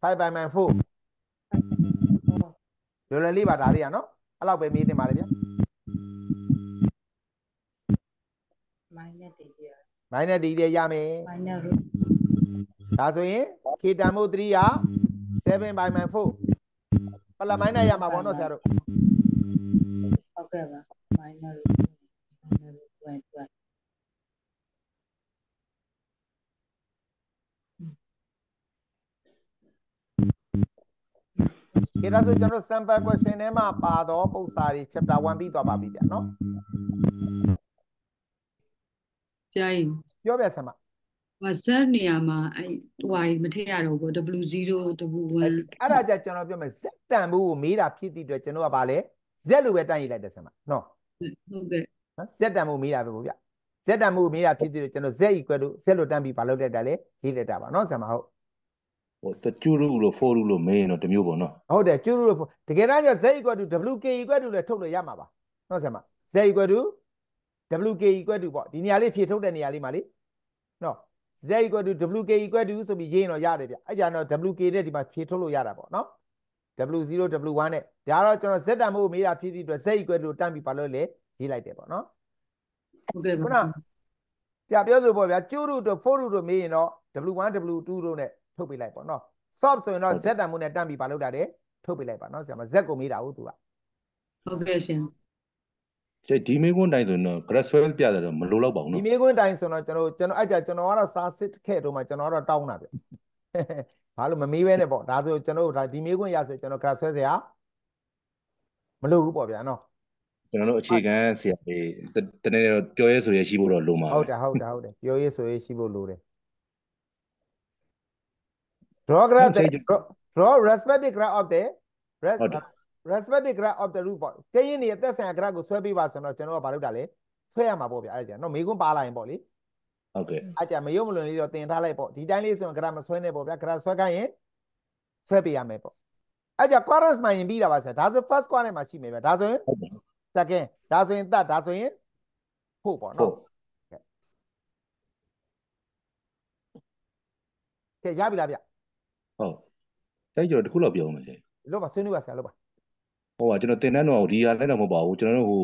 5 by man 4 လွယ်လွယ်လေးပါဒါလေးอ่ะเนาะအဲ့လောက်ပဲမေးတင်ပါလေဗျာ minus တည်ကြရ minus d တွေရမယ် minus root ဒါဆိုရင် k တန်ဖို့3က7 by man 4ပလ minus ရမှာပေါ့เนาะဆရာတို့ ဟုတ်ကဲ့ပါ minus root minus ကဲဒါဆိုကျွန်တော် sample question ထဲမှာပါတော့ပုံစာတွေ chapter 1ပြီးသွားပါပြီဗျာနော်ဆရာကြီးပြောပြဆမ်းပါ WhatsApp နေရာမှာအဲဟိုဟာမထည့်ရတော့ဘူး W0 W1 အဲ့ဒါကြကျွန်တော်ပြောမယ် Z တန်ဖို့ကိုမေးတာဖြစ်သည့်အတွက်ကျွန်တော်ကဘာလဲ Z လို့ပဲတန်ရေးလိုက်တယ်ဆမ်းပါနော်ဟုတ်ကဲ့နော် Z တန်ဖို့မေးတာပဲဗျာ Z တန်ဖို့မေးတာဖြစ်သည့်အတွက်ကျွန်တော် Z equal to Z လို့တန်ပြီးဘာလုပ်လိုက်တာလဲရေးလိုက်တာပါနော်ဆမ်းပါဟုတ် ဟိုတကျူရူလို့ဖိုရူလို့မေးရင်တော့တစ်မျိုးပေါ့နော်ဟုတ်တယ်ကျူးလို့တကယ်တမ်းကျ z equal to wk equal to လည်းထုတ်လို့ရမှာပါနော်ဆရာမ z equal to wk equal to ပေါ့ဒီနေရာလေးဖြည့်ထုတ်တဲ့နေရာလေးမှာလေနော် z equal to wk equal to ဆိုပြီးရေးရင်တော့ရတယ်ဗျအဲ့ကြတော့ wk တဲ့ဒီမှာဖြည့်ထုတ်လို့ရတာပေါ့နော် w0 w1 နဲ့ဒါတော့ကျွန်တော် z တန်မှုကိုမေးတာဖြစ်ပြီးအတွက် z equal to တန်းပြီးဘာလို့လဲရေးလိုက်တယ်ပေါ့နော်ဟုတ်ကဲ့ခုပါနဆရာပြောဆိုပေါ့ဗျာကျိုးတို့တို့ဖိုးတို့တို့မေးရင်တော့ W1 W2 တို့နဲ့ ထုတ်ပေးလိုက်ပေါ့နော် soft ဆိုရင်တော့ z တန်မှုနဲ့တန့်ပြီးပါလို့တာတယ်ထုတ်ပေးလိုက်ပါနော်ဆရာမ z ကိုမေးတာဟုတ်သူကဟုတ်ကဲ့ရှင်ကျဒီမေကွန်းတိုင်းဆိုရင်တော့ grad swell ပြတယ်တော့မလိုတော့ပါဘူးဒီနော်မေးခွန်းတိုင်းဆိုတော့ကျွန်တော်ကျွန်တော်အဲ့ကြကျွန်တော်ကတော့စာစစ်ခဲ့တော့မှကျွန်တော်ကတော့တောင်းတာဗျဘာလို့မမေးပဲနဲ့ပေါ့ဒါဆိုကျွန်တော်တို့ဒါဒီမေးခွန်းရဆိုကျွန်တော် grad ဆွဲစရာမလိုဘူးပေါ့ဗျာနော်ကျွန်တော်တို့အခြေခံဆရာတွေတနေ့တော့ပြောရဲဆိုရဲရှိဖို့တော့လိုမှာဟုတ်တယ်ဟုတ်တယ်ဟုတ်တယ်ပြောရေးဆိုရေးရှိဖို့လိုတယ် draw graph the draw, draw respective graph of the res, ဟုတ်တယ် respective graph of the root ပေါ့ကရင်နေအသက်ဆိုင်ရာ graph ကိုဆွဲပေးပါဆိုတော့ကျွန်တော်ကဘာလုပ်တာလဲဆွဲရမှာပေါ့ဗျာအဲ့ဒါကြနော်မေးခွန်းပါလာရင်ပေါ့လေဟုတ်ကဲ့အဲ့ကြမယုံမလွန်လေးတော့တင်ထားလိုက်ပေါ့ဒီတိုင်းလေးဆိုရင် graph မဆွဲနဲ့ပေါ့ဗျာ graph ဆွဲခိုင်းရင်ဆွဲပေးရမယ်ပေါ့အဲ့ကြ quadrant မှာရင်ပြီးတာပါဆရာဒါဆို first quadrant မှာရှိမယ်ဗျာဒါဆိုရင်ဟုတ်တယ် second ဒါဆိုရင် third ဒါဆိုရင်ဖို့ပေါ့ဟုနော်တ်ကဲရပြီလားဗျ ဟုတ်အဲ့ကျွန်တော်တခုလောက်ပြောအောင်မယ်ဆရာ လို့ပါဆွေးနွေးပါဆရာလို့ပါ ဟိုကကျွန်တော်တင်တန်းတော့ဒီဟာလည်းတော့မဟုတ်ပါဘူးကျွန်တော်တို့ဟို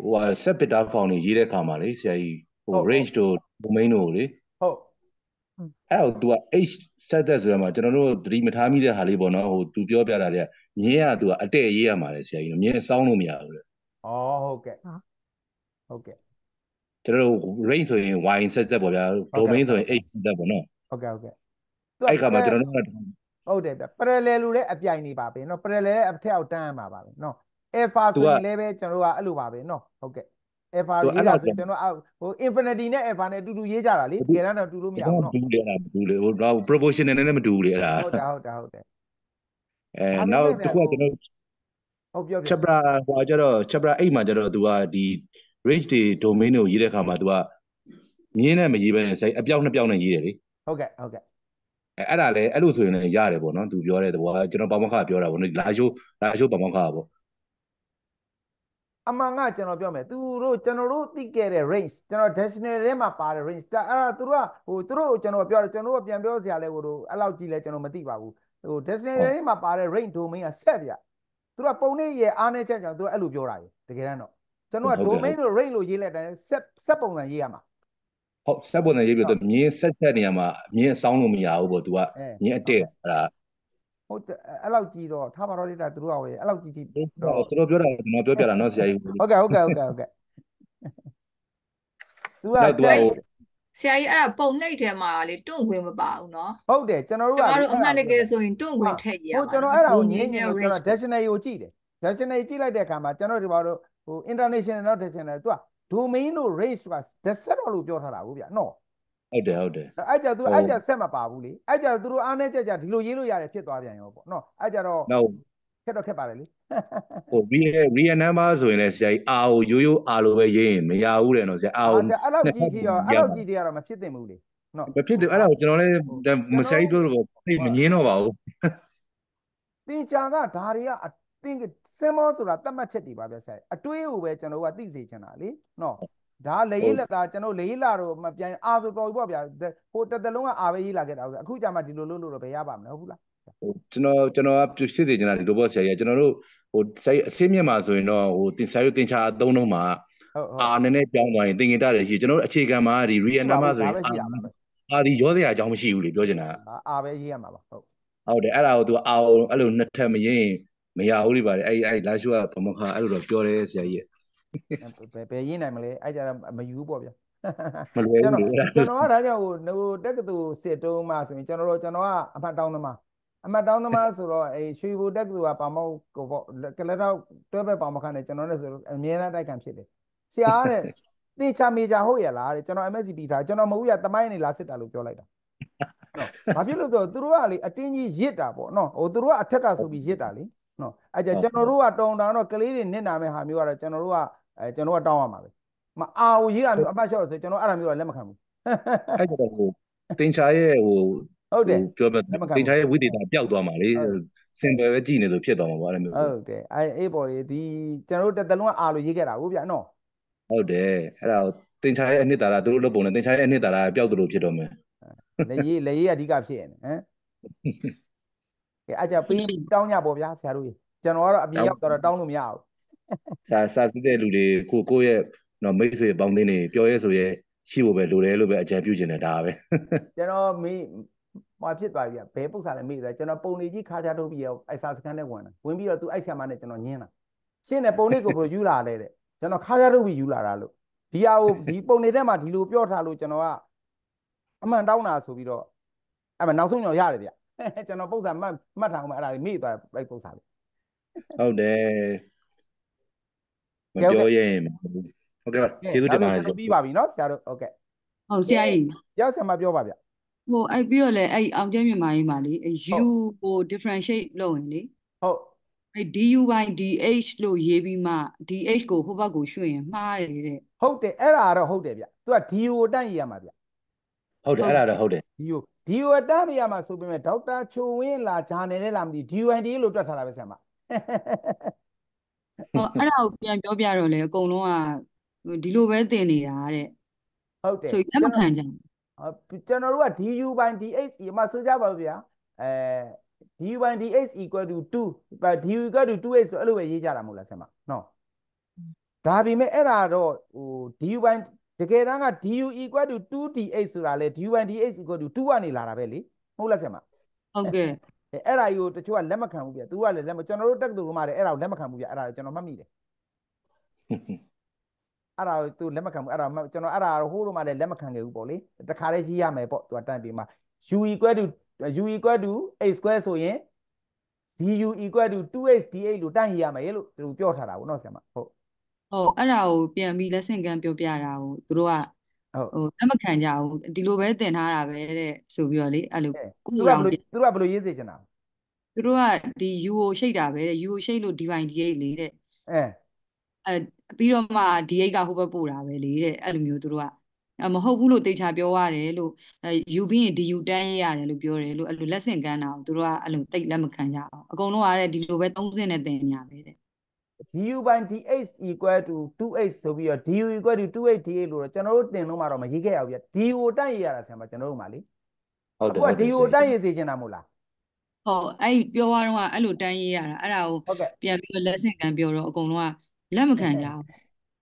ဟိုဟာ set beta file နေရေးတဲ့ခါမှာလေဆရာကြီးဟို range တို့ domain တို့လေ ဟုတ် အဲ့တော့ तू က h set တဲ့ဆိုရမှာကျွန်တော်တို့သတိမထားမိတဲ့ဟာလေးပေါ့နော်ဟို तू ပြောပြတာလေမြင်းက तू ကအတဲ့ရေးရမှာလေဆရာကြီးမြင်းစောင်းလို့မရဘူးလေ ဩဟုတ်ကဲ့ဟုတ်ကဲ့ ကျွန်တော်တို့ range ဆိုရင် y set သက်ပေါ့ဗျာ domain ဆိုရင် h set သက်ပေါ့နော် ဟုတ်ကဲ့ဟုတ်ကဲ့ အဲ့ခါမှာကျွန်တော်တို့က ဟုတ်တယ်ဗျ parallel လို့လည်းအပြိုင်နေပါပဲเนาะ parallel လည်းအထက်အောက်တန်းရမှာပါပဲเนาะ alpha ဆိုရင်လည်းပဲကျွန်တော်တို့ကအဲ့လိုပါပဲเนาะဟုတ်ကဲ့ alpha ရေးတာဆိုကျွန်တော်ဟို infinity နဲ့ alpha နဲ့အတူတူရေးကြတာလေတကယ်တော့တူလို့မရဘူးเนาะ ဘူးလေအဲ့ဒါဘူးလေဟိုတော့ proportional နဲ့မတူဘူးလေအဲ့ဒါ ဟုတ်တယ်ဟုတ်တယ်ဟုတ်တယ် အဲနောက်တစ်ခုကကျွန်တော် ဟုတ်ပြောပြ chapter ဟိုကျတော့ chapter 8မှာကျတော့ तू ကဒီ range တွေ domain တွေကိုရေးတဲ့ခါမှာ तू ကမြင်းနဲ့မရေးဘဲနဲ့ဆိုင်အပြောက်နှစ်ပြောက်နဲ့ရေးတယ်လေ ဟုတ်ကဲ့ဟုတ်ကဲ့ အဲအဲ့ဒါလည်းအဲ့လိုဆိုရင်လည်းရတယ်ပေါ့နော် तू ပြောတဲ့သဘောကကျွန်တော်ပါမခပြောတာပေါ့နော်လာရှိုးလာရှိုးပါမခပေါ့အမှန်ကကျွန်တော်ပြောမယ်သူတို့ကျွန်တော်တို့သိခဲ့တဲ့ range ကျွန်တော် dictionary ထဲမှာပါတဲ့ range ဒါအဲ့ဒါသူတို့ကဟိုသူတို့ကျွန်တော်ပြောတယ်ကျွန်တော်တို့ကပြန်ပြောစရာလဲဟိုတို့အဲ့လောက်ကြီးလဲကျွန်တော်မသိပါဘူးဟို dictionary ထဲမှာပါတဲ့ range domain က set ဗျသူတို့ကပုံနဲ့ရဲ့အားနဲ့ချက်ကြောင့်သူတို့အဲ့လိုပြောတာကြီးတကယ်တမ်းတော့ကျွန်တော်က domain လို့ range လို့ရေးလိုက်တယ် set set ပုံစံရေးရမှာ ဟုတ်ဆက်ပုံနဲ့ရေးပြီးတော့မြင်းဆက်ချက်နေရာမှာမြင်းအဆောင်လို့မရဘူးပေါ့သူကမြင်းအတက်အဲ့ဒါဟုတ်အဲ့လောက်ကြီးတော့ထားပါတော့လေတာသူတို့ကဝယ်အဲ့လောက်ကြီးကြီးတော့သူတို့ပြောတာကျွန်တော်ပြောပြတာနော်ဆရာကြီးဟုတ်ကဲ့ဟုတ်ကဲ့ဟုတ်ကဲ့ဟုတ်ကဲ့သူကဆရာကြီးအဲ့ဒါပုံနှိပ်ထဲမှာလေတွန့်ခွင်မပါဘူးနော်ဟုတ်တယ်ကျွန်တော်တို့ကကျွန်တော်တို့အမှန်တကယ်ဆိုရင်တွန့်ခွင်ထည့်ရအောင်ဟုတ်ကျွန်တော်အဲ့ဒါကိုငင်းငင်းကျွန်တော် dictionary ကိုကြည့်တယ် dictionary ကြည့်လိုက်တဲ့အခါမှာကျွန်တော်ဒီဘာလို့ဟို international တော့ dictionary သူက domain တို့ range က the set တော့လို့ပြောထားတာဟုတ်ဗျာနော်ဟုတ်တယ်ဟုတ်တယ်အဲ့ကြသူအဲ့ကြဆက်မပါဘူးလေအဲ့ကြသူတို့အားနေကြကြဒီလိုရေးလို့ရတယ်ဖြစ်သွားပြန်ရောပေါ့နော်အဲ့ကြတော့နောက်ခက်တော့ခက်ပါတယ်လေဟို real real number ဆိုရင်လည်းဆရာကြီး R ကိုရိုးရိုး R လိုပဲရေးရင်မရဘူးတဲ့နော်ဆရာ R ကိုအဲ့အဲ့လောက်ကြီးကြီးရောအဲ့လောက်ကြီးကြီးကတော့မဖြစ်သင့်ဘူးလေနော်မဖြစ်တယ်အဲ့ဒါကိုကျွန်တော်လည်းမဆရာကြီးပြောလို့မငင်းတော့ပါဘူးတင်ချာကဒါတွေကအတင် စင်မောဆိုတာတတ်မှတ်ချက်တွေပါဗျဆက်အတွေးကိုပဲကျွန်တော်ကသိစေချင်တာလေနော်ဒါလေရေးလက်သားကျွန်တော်လေရေးလာတော့မပြန်အာဆိုတော်ပြီပေါ့ဗျာဟိုတစ်သက်လုံးကအာပဲရေးလာခဲ့တာဟုတ်အခုကြာမှဒီလိုလုပ်လို့တော့ဘယ်ရပါမလဲဟုတ်ဘူးလားဟိုကျွန်တော်ကျွန်တော်ကဖြစ်စေချင်တာဒီလိုပေါ့ဆရာကြီးကျွန်တော်တို့ဟိုဆရာအစင်းမြင့်မှာဆိုရင်တော့ဟိုတင်ဆရာတို့တင်ချာအသုံးလုံးမှာဟုတ်ဟုတ်အာနည်းနည်းပြောင်းသွားရင်တင်ငင်တတယ်ရှိကျွန်တော်တို့အခြေခံမှာဒီ real number ဆိုရင်ဒါပဲရှိရမှာပဲအာဒီရောစရာအကြောင်းမရှိဘူးလေပြောချင်တာအာအာပဲရေးရမှာပါဟုတ်ဟုတ်တယ်အဲ့ဒါကို तू အာအောင်အဲ့လိုနှစ်ထပ်မရင် မရဘူးလေပါတယ်အဲ့အဲ့လာရှုကဘမခအဲ့လိုတော့ပြောတယ်ဆရာကြီးဘယ်ဘယ်ရေးနိုင်မလဲအဲ့ကြတော့မယူဘူးပေါ့ဗျာမလွယ်ကျွန်ဘူးတော်လေအဲ့ဒါကျွန်တော်ကဒါကြောင့်ဟိုဟိုတက္ကသိုလ်စစ်တုံးမှဆိုရင်ကျွန်တော်တို့ကျွန်တော်ကအမှတ်တောင်းသမားအမှတ်တောင်းသမားဆိုတော့အဲရွှေဘူတက္ကသိုလ်ကပါမောက်ကိုပေါ့ကလတော့တွဲဘက်ပါမောက်ခနဲ့ကျွန်တော်နဲ့ဆိုအမြဲတမ်းတိုက်ခံဖြစ်တယ်ဆရာကတဲ့တင်ချာမေချာဟုတ်ရလားတဲ့ကျွန်တော် MSc ပြီးထားကျွန်တော်မဟုတ်ရတမိုင်းနေလာစစ်တာလို့ပြောလိုက်တာနော်ဘာဖြစ်လို့ဆိုတော့သူတို့ကလေအတင်းကြီးရစ်တာပေါ့နော်ဟိုသူတို့ကအထက်ကဆိုပြီးရစ်တာလေ နော်အဲ့ကြကျွန်တော်တို့ကတောင်းတာတော့ကလေးတွေနစ်နာမဲ့ဟာမျိုးကတော့ကျွန်တော်တို့ကအဲကျွန်တော်ကတောင်းရမှာပဲမအာကိုရေးတာမျိုးအပတ်လျှော့ဆိုကျွန်တော်အဲ့ဒါမျိုးတော့လက်မခံဘူးအဲ့တော့ဟိုတင်ချာရဲ့ဟိုဟုတ်တယ်ပြောပြလက်မခံဘူးတင်ချာရဲ့ဝိသေသပျောက်သွားမှာလေဟုတ်စင်ပယ်ပဲကြည်နေလို့ဖြစ်သွားမှာပေါ့အဲ့လိုမျိုးဟုတ်တယ်အဲအေးပေါ်လေဒီကျွန်တော်တို့တစ်သက်လုံးကအာလို့ရေးခဲ့တာဟုတ်ဗျာနော်ဟုတ်တယ်အဲ့ဒါကိုတင်ချာရဲ့အနှစ်သာရသူတို့လုပ်ပုံနဲ့တင်ချာရဲ့အနှစ်သာရပျောက်သလိုဖြစ်တော့မယ်လေရေးလေရေးအဓိကဖြစ်နေဟမ်ကဲ အကြပေးတောင်းကြပေါ့ဗျာဆရာတို့ကြီးကျွန်တော်ကတော့အပြင်ရောက်တော့တောင်းလို့မရဘူးစာစာစစ်တဲ့လူတွေကိုကိုယ့်ရဲ့နော်မိတ်ဆွေပေါင်းတင်းတွေပြောရဲဆိုရဲရှိဖို့ပဲလိုတယ်လို့ပဲအကြံပြုချင်တယ်ဒါပဲကျွန်တော်မေးဟိုဖြစ်သွားပြီဗျဘယ်ပု္ပ္ပစာလဲမေ့သွားကျွန်တော်ပုံနေကြီးခါချထုတ်ပြီးရောအိုက်စာစကန်နဲ့ဝင်တာဝင်ပြီးတော့သူအိုက်ဆရာမနဲ့ကျွန်တော်ညင်းတာရှင်းတယ်ပုံနေကိုဘယ်လိုယူလာလဲတဲ့ကျွန်တော်ခါချထုတ်ပြီးယူလာတာလို့ဒီဟာကိုဒီပုံနေထဲမှာဒီလိုပြောထားလို့ကျွန်တော်ကအမှန်တောင်းတာဆိုပြီးတော့အဲ့မှာနောက်ဆုံးကျွန်တော်ရတယ်ဗျ ကျွန်တော်ပု္ပ္ပစာမှတ်မှတ်ထားအောင်အဲ့ဒါလေးမေ့သွားအဲ့ပု္ပ္ပစာလေး ဟုတ်တယ်မ ကဲဟုတ်ကဲ့ ပြောရင်မဟုတ်ဘူးဟုတ်ကဲ့ပါကျေးဇူးတင်ပါတယ် ကျွန်တော်ပြီးပါပြီเนาะဆရာတို့ဟုတ်ကဲ့ ဟုတ်ဆရာကြီး ရောက်ဆရာမပြောပါဗျ ဟိုအဲ့ပြီးတော့လေအဲ့အောင်ကျဲမြန်မာရေးမှာလေအဲ့ u ကို differentiate လုပ်ရင်လေ ဟုတ် အဲ့ du by dh လို့ရေးပြီးမှ dh ကိုဟိုဘက်ကိုရွှေ့ရင်မှားတယ်တဲ့ ဟုတ်တယ်အဲ့ဒါကတော့ဟုတ်တယ်ဗျသူက DO တန့်ရရမှာဗျ ဟုတ်တယ်အဲ့ဒါတော့ဟုတ်တယ် DO DO တန့်ရမှာဆိုပေမဲ့ဒေါက်တာချိုဝင်းလာဂျာနယ်နဲ့လာမသိ DUND လို့တွက်ထားတာပဲဆရာမဟောအဲ့ဒါကိုပြန်ပြောပြတော့လေအကုန်လုံးကဒီလိုပဲသင်နေတာတဲ့ဟုတ်တယ်ဆိုလက်မခံကြဘူးဟုတ်ကျွန်တော်တို့က DU by DH အမဆိုကြပါဗျာအဲ DU by DH equal to 2 DU equal to 2h ဆိုအဲ့လိုပဲရေးကြတာမဟုတ်လားဆရာမနော်ဒါပေမဲ့အဲ့ဒါတော့ဟို DU by တကယ်တမ်းက DU equal to 2dh ဆိုတာလေ DU by DH equal to 2ကနေလာတာပဲလေမဟုတ်လားဆရာမဟုတ်ကဲ့အဲအဲ့ဒါကြီးကိုတချို့ကလက်မခံဘူးဗျသူကလည်းလက်မကျွန်တော်တို့တက္ကသိုလ်ကမှလည်းအဲ့ဒါကိုလက်မခံဘူးဗျအဲ့ဒါကိုကျွန်တော်မှတ်မိတယ်အဲ့ဒါကိုသူလက်မခံဘူးအဲ့ဒါမှကျွန်တော်အဲ့ဒါဟိုးတော့မှလည်းလက်မခံခဲ့ဘူးပေါ့လေတခါလေးရေးရမယ်ပေါ့သူကတန့်ပြီးမှ u equal to u equal to a square ဆိုရင် du equal to 2h dh လို့တန့်ရေးရမယ်လို့သူပြောထားတာပေါ့နော်ဆရာမဟုတ် ဟုတ်အဲ့ဒါကိုပြန်ပြီးလက်ဆင့်ကမ်းပြောပြတာကိုသူတို့ကဟုတ်ဟိုလက်မခံကြဘူးဒီလိုပဲသင်ထားတာပဲတဲ့ဆိုပြီးတော့လေအဲ့လိုသူကိုကယ်ဘယ်တော်လိုပြန်သူကဘယ်လိုရေးစေချင်တာသူတို့ကဒီ u ကိုရှိတ်တာပဲတဲ့ u ကိုရှိတ်လို့ d by dh လေတဲ့အဲအဲပြီးတော့မှ dh ကဟိုဘက်ပို့တာပဲလေတဲ့အဲ့လိုမျိုးသူတို့ကအမဟုတ်ဘူးလို့တေချာပြောရတယ်လို့အဲ u ပြီးရင် du တန်းရရတယ်လို့ပြောတယ်လို့အဲ့လိုလက်ဆင့်ကမ်းတာကိုသူတို့ကအဲ့လိုတိတ်လက်မခံကြအောင်အကုန်လုံးကတဲ့ဒီလိုပဲ30နဲ့သင်နေရပဲတဲ့ du by dh equal to 2h ဆိုပြီးတော့ du equal to 2h dh လို့တော့ကျွန်တော်တို့တင်လို့မှတော့မရေးခဲ့ရဘူးဗျ du တန့်ရေးရတာဆရာမကျွန်တော်တို့မှလေဟုတ်တယ်အခုကဟုတ်တယ် du တန့်ရေးစေချင်တာမို့လားဟုတ်အဲ့ဒီပြောသွားတော့ကအဲ့လိုတန်းရေးရတာအဲ့ဒါကိုဟုတ်ကဲ့ပြန်ပြီးတော့လက်ဆင့်ကမ်းပြောတော့အကုန်လုံးကလက်မခံကြဘူး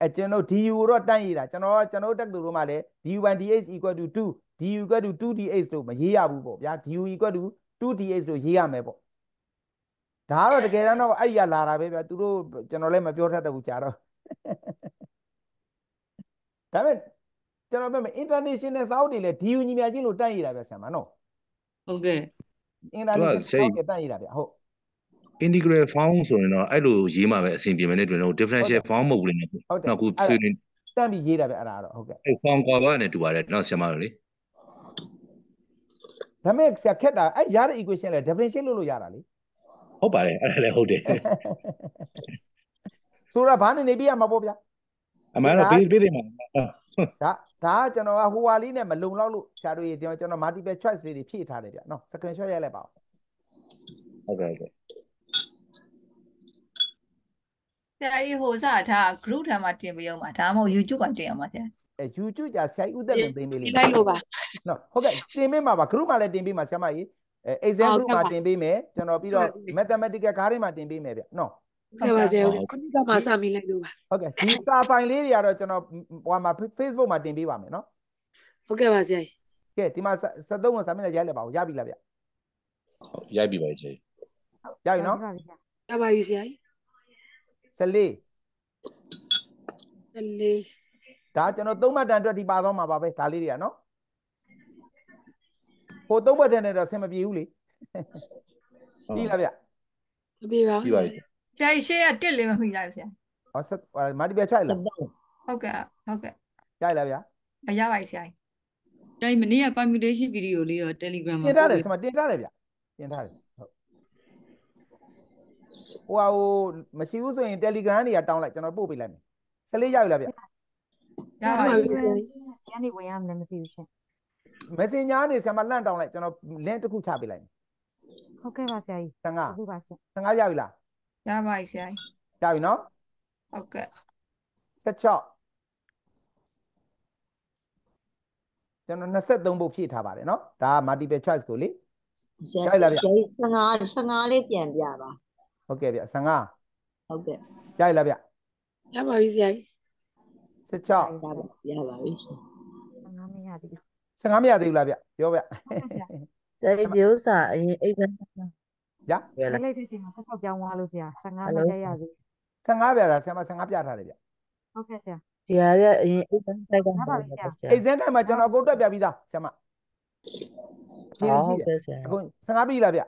အဲကျွန်တော် du ကိုတော့တန့်ရေးတာကျွန်တော်ကကျွန်တော်တို့တက္ကသိုလ်တို့မှလည်း du by dh equal to 2 du equal to 2dh လို့မရေးရဘူးပေါ့ဗျာ du equal to 2dh လို့ရေးရမယ်ပေါ့ ဒါကတော့တကယ်တမ်းတော့အဲ့ဒီကလာတာပဲဗျာသူတို့ကျွန်တော်လည်းမပြောတတ်တော့ဘူးကြာတော့ဒါပေမဲ့ကျွန်တော်ပြောမယ် international စာအုပ်တွေလည်း du ညီမြချင်းလို့တန့်ရေးတာဗျာဆရာမနော်ဟုတ်ကဲ့ international စိစာတ်အုပ်တွေတန့်ရေးတာဗျာဟုတ် integral form ဆိုရင်တော့အဲ့လိုရေးမှာပဲအဆင်ပြေမယ်နဲ့တွင်တော့ differential form မဟုတ်ဘူးလေနော်ဟုတ်တယ်နောက်ခုအဲ့ဆွေးဒါနွေးတန့်ပြီးရေးတာဗျအဲ့ဒါကတော့ဟုတ်ကဲ့အဲ့ form ကွာပါနဲ့တူပါတယ်နော်ဆရာမတို့လေဒါပေမဲ့ဆရာခက်တာအဲ့ရတဲ့ equation လဲ differential လုပ်လို့ရတာလေ ဟုတ်ပါတယ်အဲ့ဒါလည်းဟုတ်တယ်ဆိုတော့ဘာနေနေပြရမှာပေါ့ဗျာအမှန်တော့ပေးပေးတယ်မှာဒါဒါကကျွန်တော်ကဟိုဟာလေးနဲ့မလုံလောက်လို့ဆရာတို့ရေကျွန်တော် multiple choice လေးတွေဖြည့်ထားတယ်ဗျနော် screenshot ရိုက်လိုက်ပါဦးဟုတ်ကဲ့ဟုတ်ကဲ့ဆရာကြီးဟိုစထား group ထဲမှာတင်ပေးအောင်ပါဒါမှမဟုတ် YouTube မှာတင်အောင်ပါဆရာအဲ YouTube ကြာဆရာကြီးဦးသက်လွန်သိမ်းပေးလိမ့်ဒီလိုက်လို့ပါနော်ဟုတ်ကဲ့တင်ပေးမှာပါ group မှာလည်းတင်ပေးမှာဆရာမကြီး အဲ exam ဟုတ် group ကဲ့မှာပါတင်ပေးမယ်ကျွန်တော်ပြီးတော့ဟုတ်ကဲ့ mathematical ကားတွေမှာတင်ပေးမယ်ဗျနော်ဟုတ်ကဲ့ပါဆရာဟုတ်ကဲ့ခုနကမှစမိလိုက်လို့ပါဟုတ်ကဲ့ဒီစာ file လေးတွေကတော့ကျွန်တော်ဟိုမှာ Facebook မှာတင်ပေးပါမယ်နော်ဟုတ်ကဲ့ပါဆရာကြီးကဲဒီမှာ73ကိုစာမျက်နှာရိုက်လိုက်ပါဦးရပြီလားဗျဟုတ်ရိုက်ပြီပါရှင်ရပြီနော်ရပါပြီဆရာကြီး14တလေးဒါကျွန်တော်သုံးမှတ်တန်အတွက်ဒီပါသွားမှာပါပဲဒါလေးတွေကနော် ဟိုသုံးမှတ်တန်နဲ့တော့ဆင်မပြေဘူးလေပြီလားဗျမပြေပါပြီဘူးပါပြီဆရာကြီးရှေ့ကတစ်လေးမမိလိုက်ဘူးဆရာဟောဆက်မာတီပြချိုက်လားဟုတ်ကဲ့ဟုတ်ကဲ့ချိုက်လားဗျာအရပါပြီဆရာကြီးတိုင်းမနေ့က permutation video လေးရော Telegram မှာတင်ထားတယ်ပို့ဆင်မတင်ထားတယ်ဗျတင်ထားတယ်ဟုတ်ဟိုဟာဟိုမရှိဘူးဆိုရင် Telegram တွေကတောင်းလိုက်ကျွန်တော်ပို့ပေးလိုက်မယ်14ရောက်ပြီလားဗျရပါပြီညနေဝင်ရမလဲမသိဘူးရှင် Messenger နေဆင်မလန့်တောင်းလိုက်ကျွန်တော် link တစ်ခုချပေးလိုက်မယ်ဟုတ်ကဲ့ပါဆရာကြီး15ဟုတ်ပါရှင်15ရောက်ပြီလားရပါပြီဆရာကြီးရပြီနော်ဟုတ်ကဲ့16ကျွန်တော်23ပုတ်ဖြည့်ထားပါတယ်နော်ဒါက multiple choice ကိုလေဆရာကြိုက်လားဗျဆရာကြီး15 15လေးပြန်ပြပါဟုတ်ကဲ့ဗျ15ဟုတ်ကဲ့ကြိုက်လားဗျရပါပြီဆရာကြီး16ရပါရပါပြီဆရာငါမရသေးဘူး 15မရသေးဘူးလားဗျပြောဗျဆရာကြီးဒီဥစ္စာအရင်အိတ်ကန်းရရခလားလိုက်တဲ့ချိန်မှာ16ပြောင်းသွားလို့ဆရာ15အဲ့မလိုရရသေး15ပြတာဆရာမ15ပြထားတယ်ဗျဟုတ်ကဲ့ဆရာဒီဟာတွေကအရင်အိတ်ကန်းတိုက်ကရပါပြီဆရာဆရာအိတ်စင်းတိုင်းမှာကျွန်တော်အကုန်တွက်ပြပြီးသားဆရာမဖြေဟောရှိဟုတ်တယ်ကဲ့ဆရာအခု15ပြီလားဗျ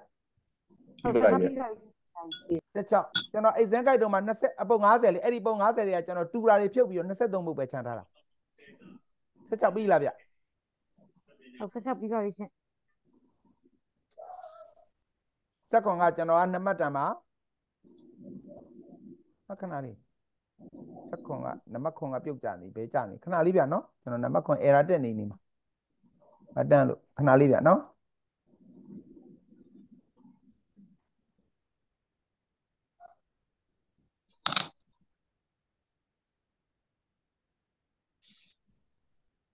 ဟုတ်ပြဆရာပါပြီးဗျပါပြီဆရာ16ကျွန်တော်အိတ်စင်းကိုက်တုံးမှာ20အပုတ်50လေအဲ့ဒီပုံ50တွေကကျွန်တော်တူတာတွေဖြုတ်ပြီးတော့23ပုတ်ပဲခြံထားတာ16ပြီလားဗျ ဟုတ်16ပြီးပါပြီရှင်စက်ကွန်ကကျွန်တော်ကနှစ်မှတ်တန်မှာဟခဏလေးစက်ကွန်ကနံပါတ်ခွန်ကပြုတ်ကြနေဘဲကြနေခဏလေးဗျနော်ကျွန်တော်နံပါတ်ခွန် error တက်နေနေမှာမတန်းလို့ခဏလေးဗျနော်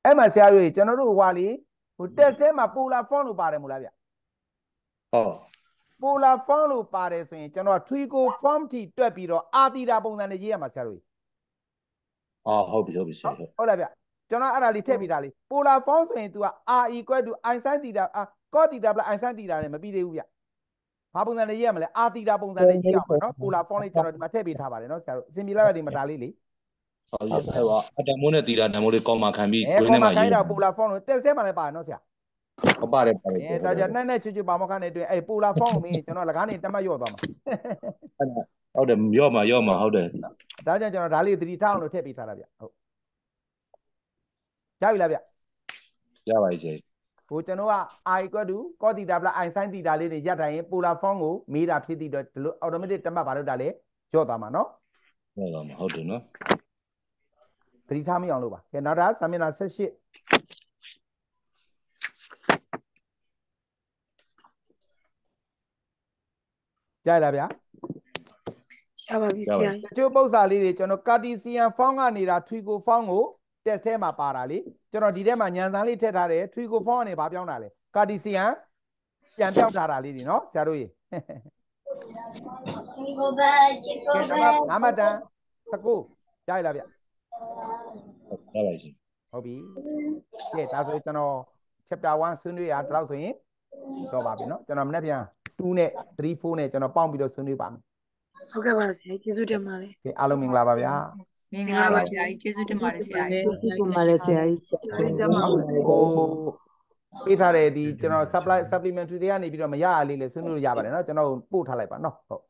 အဲ့မှာဆရာတို့ကျွန်တော်တို့ဟွာလေ ဟို test ထဲမှာ polar form လို့ပါတယ်မို့လားဗျဟုတ် polar form လို့ပါတယ်ဆိုရင်ကျွန်တော် trigo form ထိတွက်ပြီးတော့အာတီတာပုံစံနဲ့ရေးရမှာဆရာတို့အော်ဟုတ်ပြီဟုတ်ပြီဆရာဟုတ်ဟုတ်လားဗျကျွန်တော်အဲ့ဒါလေးထည့်ပြီးသားလေး polar form ဆိုရင် तू က r equal to i sin theta r cos theta plus i sin theta နဲ့မပြီးသေးဘူးဗျဘာပုံစံနဲ့ရေးရမလဲ r theta ပုံစံနဲ့ရေးရမှာနော် polar form လေးကျွန်တော်ဒီမှာထည့်ပေးထားပါတယ်နော်ဆရာတို့အစင်ပြေလိုက်ရဒီမှာဒါလေးလေ ဟုတ်ပြီဟဲ့ပါအတမိုးနဲ့တီတာတမိုးလေးကောင်းမှခံပြီးအဲတွင်းကောထဲမမှာခိုရေးင်းတာ polar form လို့ test ထဲမှာလည်းပါတယ်နော်ဆရာဟုတ်ပါတယ်ပါတယ်အဲဒါကြနဲ့နဲ့ချွချွပါမခနဲ့တွေ့အဲ polar form ကိုမင်းကျွန်တော်လကားနေတက်မှတ်ရော့သွားမှာဟုတ်တယ်ရော့မှာရော့မှာဟုတ်တယ်ဒါကြောင့်ကျွန်တော်ဒါလေးသတိထားအောင်လို့ထည့်ပေးထားတာဗျဟုတ်ရပြီလားဗျရပါပြီဆရာဟိုကျွန်တော်က i equal to cos theta plus i sin theta လေးတွေရပ်တိုင်းရင် polar form ကိုမေးတာဖြစ်ပြီးတော့ဒီလို automatic တက်မှတ်ပါလို့ဒါလေကြော့သွားမှာနော်ဟုတ်ပါမှာဟုတ်တယ်နော် သတိထားမိအောင်လို့ပါကဲနောက်တာစာမျက်နှာ18ကြိုက်လားဗျာရပါပြီဆရာကြီးတချို့ပု္ပ္ပစာလေးတွေကျွန်တော် Cartesian form ကနေဒါ Trigo form ကို test ထဲမှာပါတာလေကျွန်တော်ဒီထဲမှာညံစမ်းလေးထည့်ထားတယ် Trigo form ကနေဘာပြောင်းတာလဲ Cartesian ပြန်ပြောင်းထားတာလေးတွေနော်ဆရာတို့ရေ Chico ba, chico ကဲနံပါတ်ငါးမှတ်တန်း19ကြိုက်လားဗျ ရပါပြီရှင် ဟုတ်ပြီကဲဒါဆိုကျွန်တော် chapter 1ဆွေးနွေးရဒီလောက်ဆိုရင်တော့ပါပြီเนาะကျွန်တော်မနေ့ပြန်2နဲ့3 4နဲ့ကျွန်တော်ပေါင်းပြီးတော့ဆွေးနွေးပါမယ် ဟုတ်ကဲ့ပါဆရာကြီးကျေးဇူးတင်ပါတယ် ကဲအားလုံးမင်္ဂလာပါဗျာ မင်္ဂလာပါဆရာကြီးကျေးဇူးတင်ပါတယ်ဆရာကြီး ကျေးဇူးတင်ပါတယ်ဆရာကြီးဆရာကြီးတက်မှာပါ ဟိုပေးထားတဲ့ဒီကျွန်တော် supply supplementary တွေကနေပြီးတော့မရရလေးလေဆွေးနွေးလို့ရပါတယ်เนาะကျွန်တော်ပို့ထားလိုက်ပါเนาะဟုတ်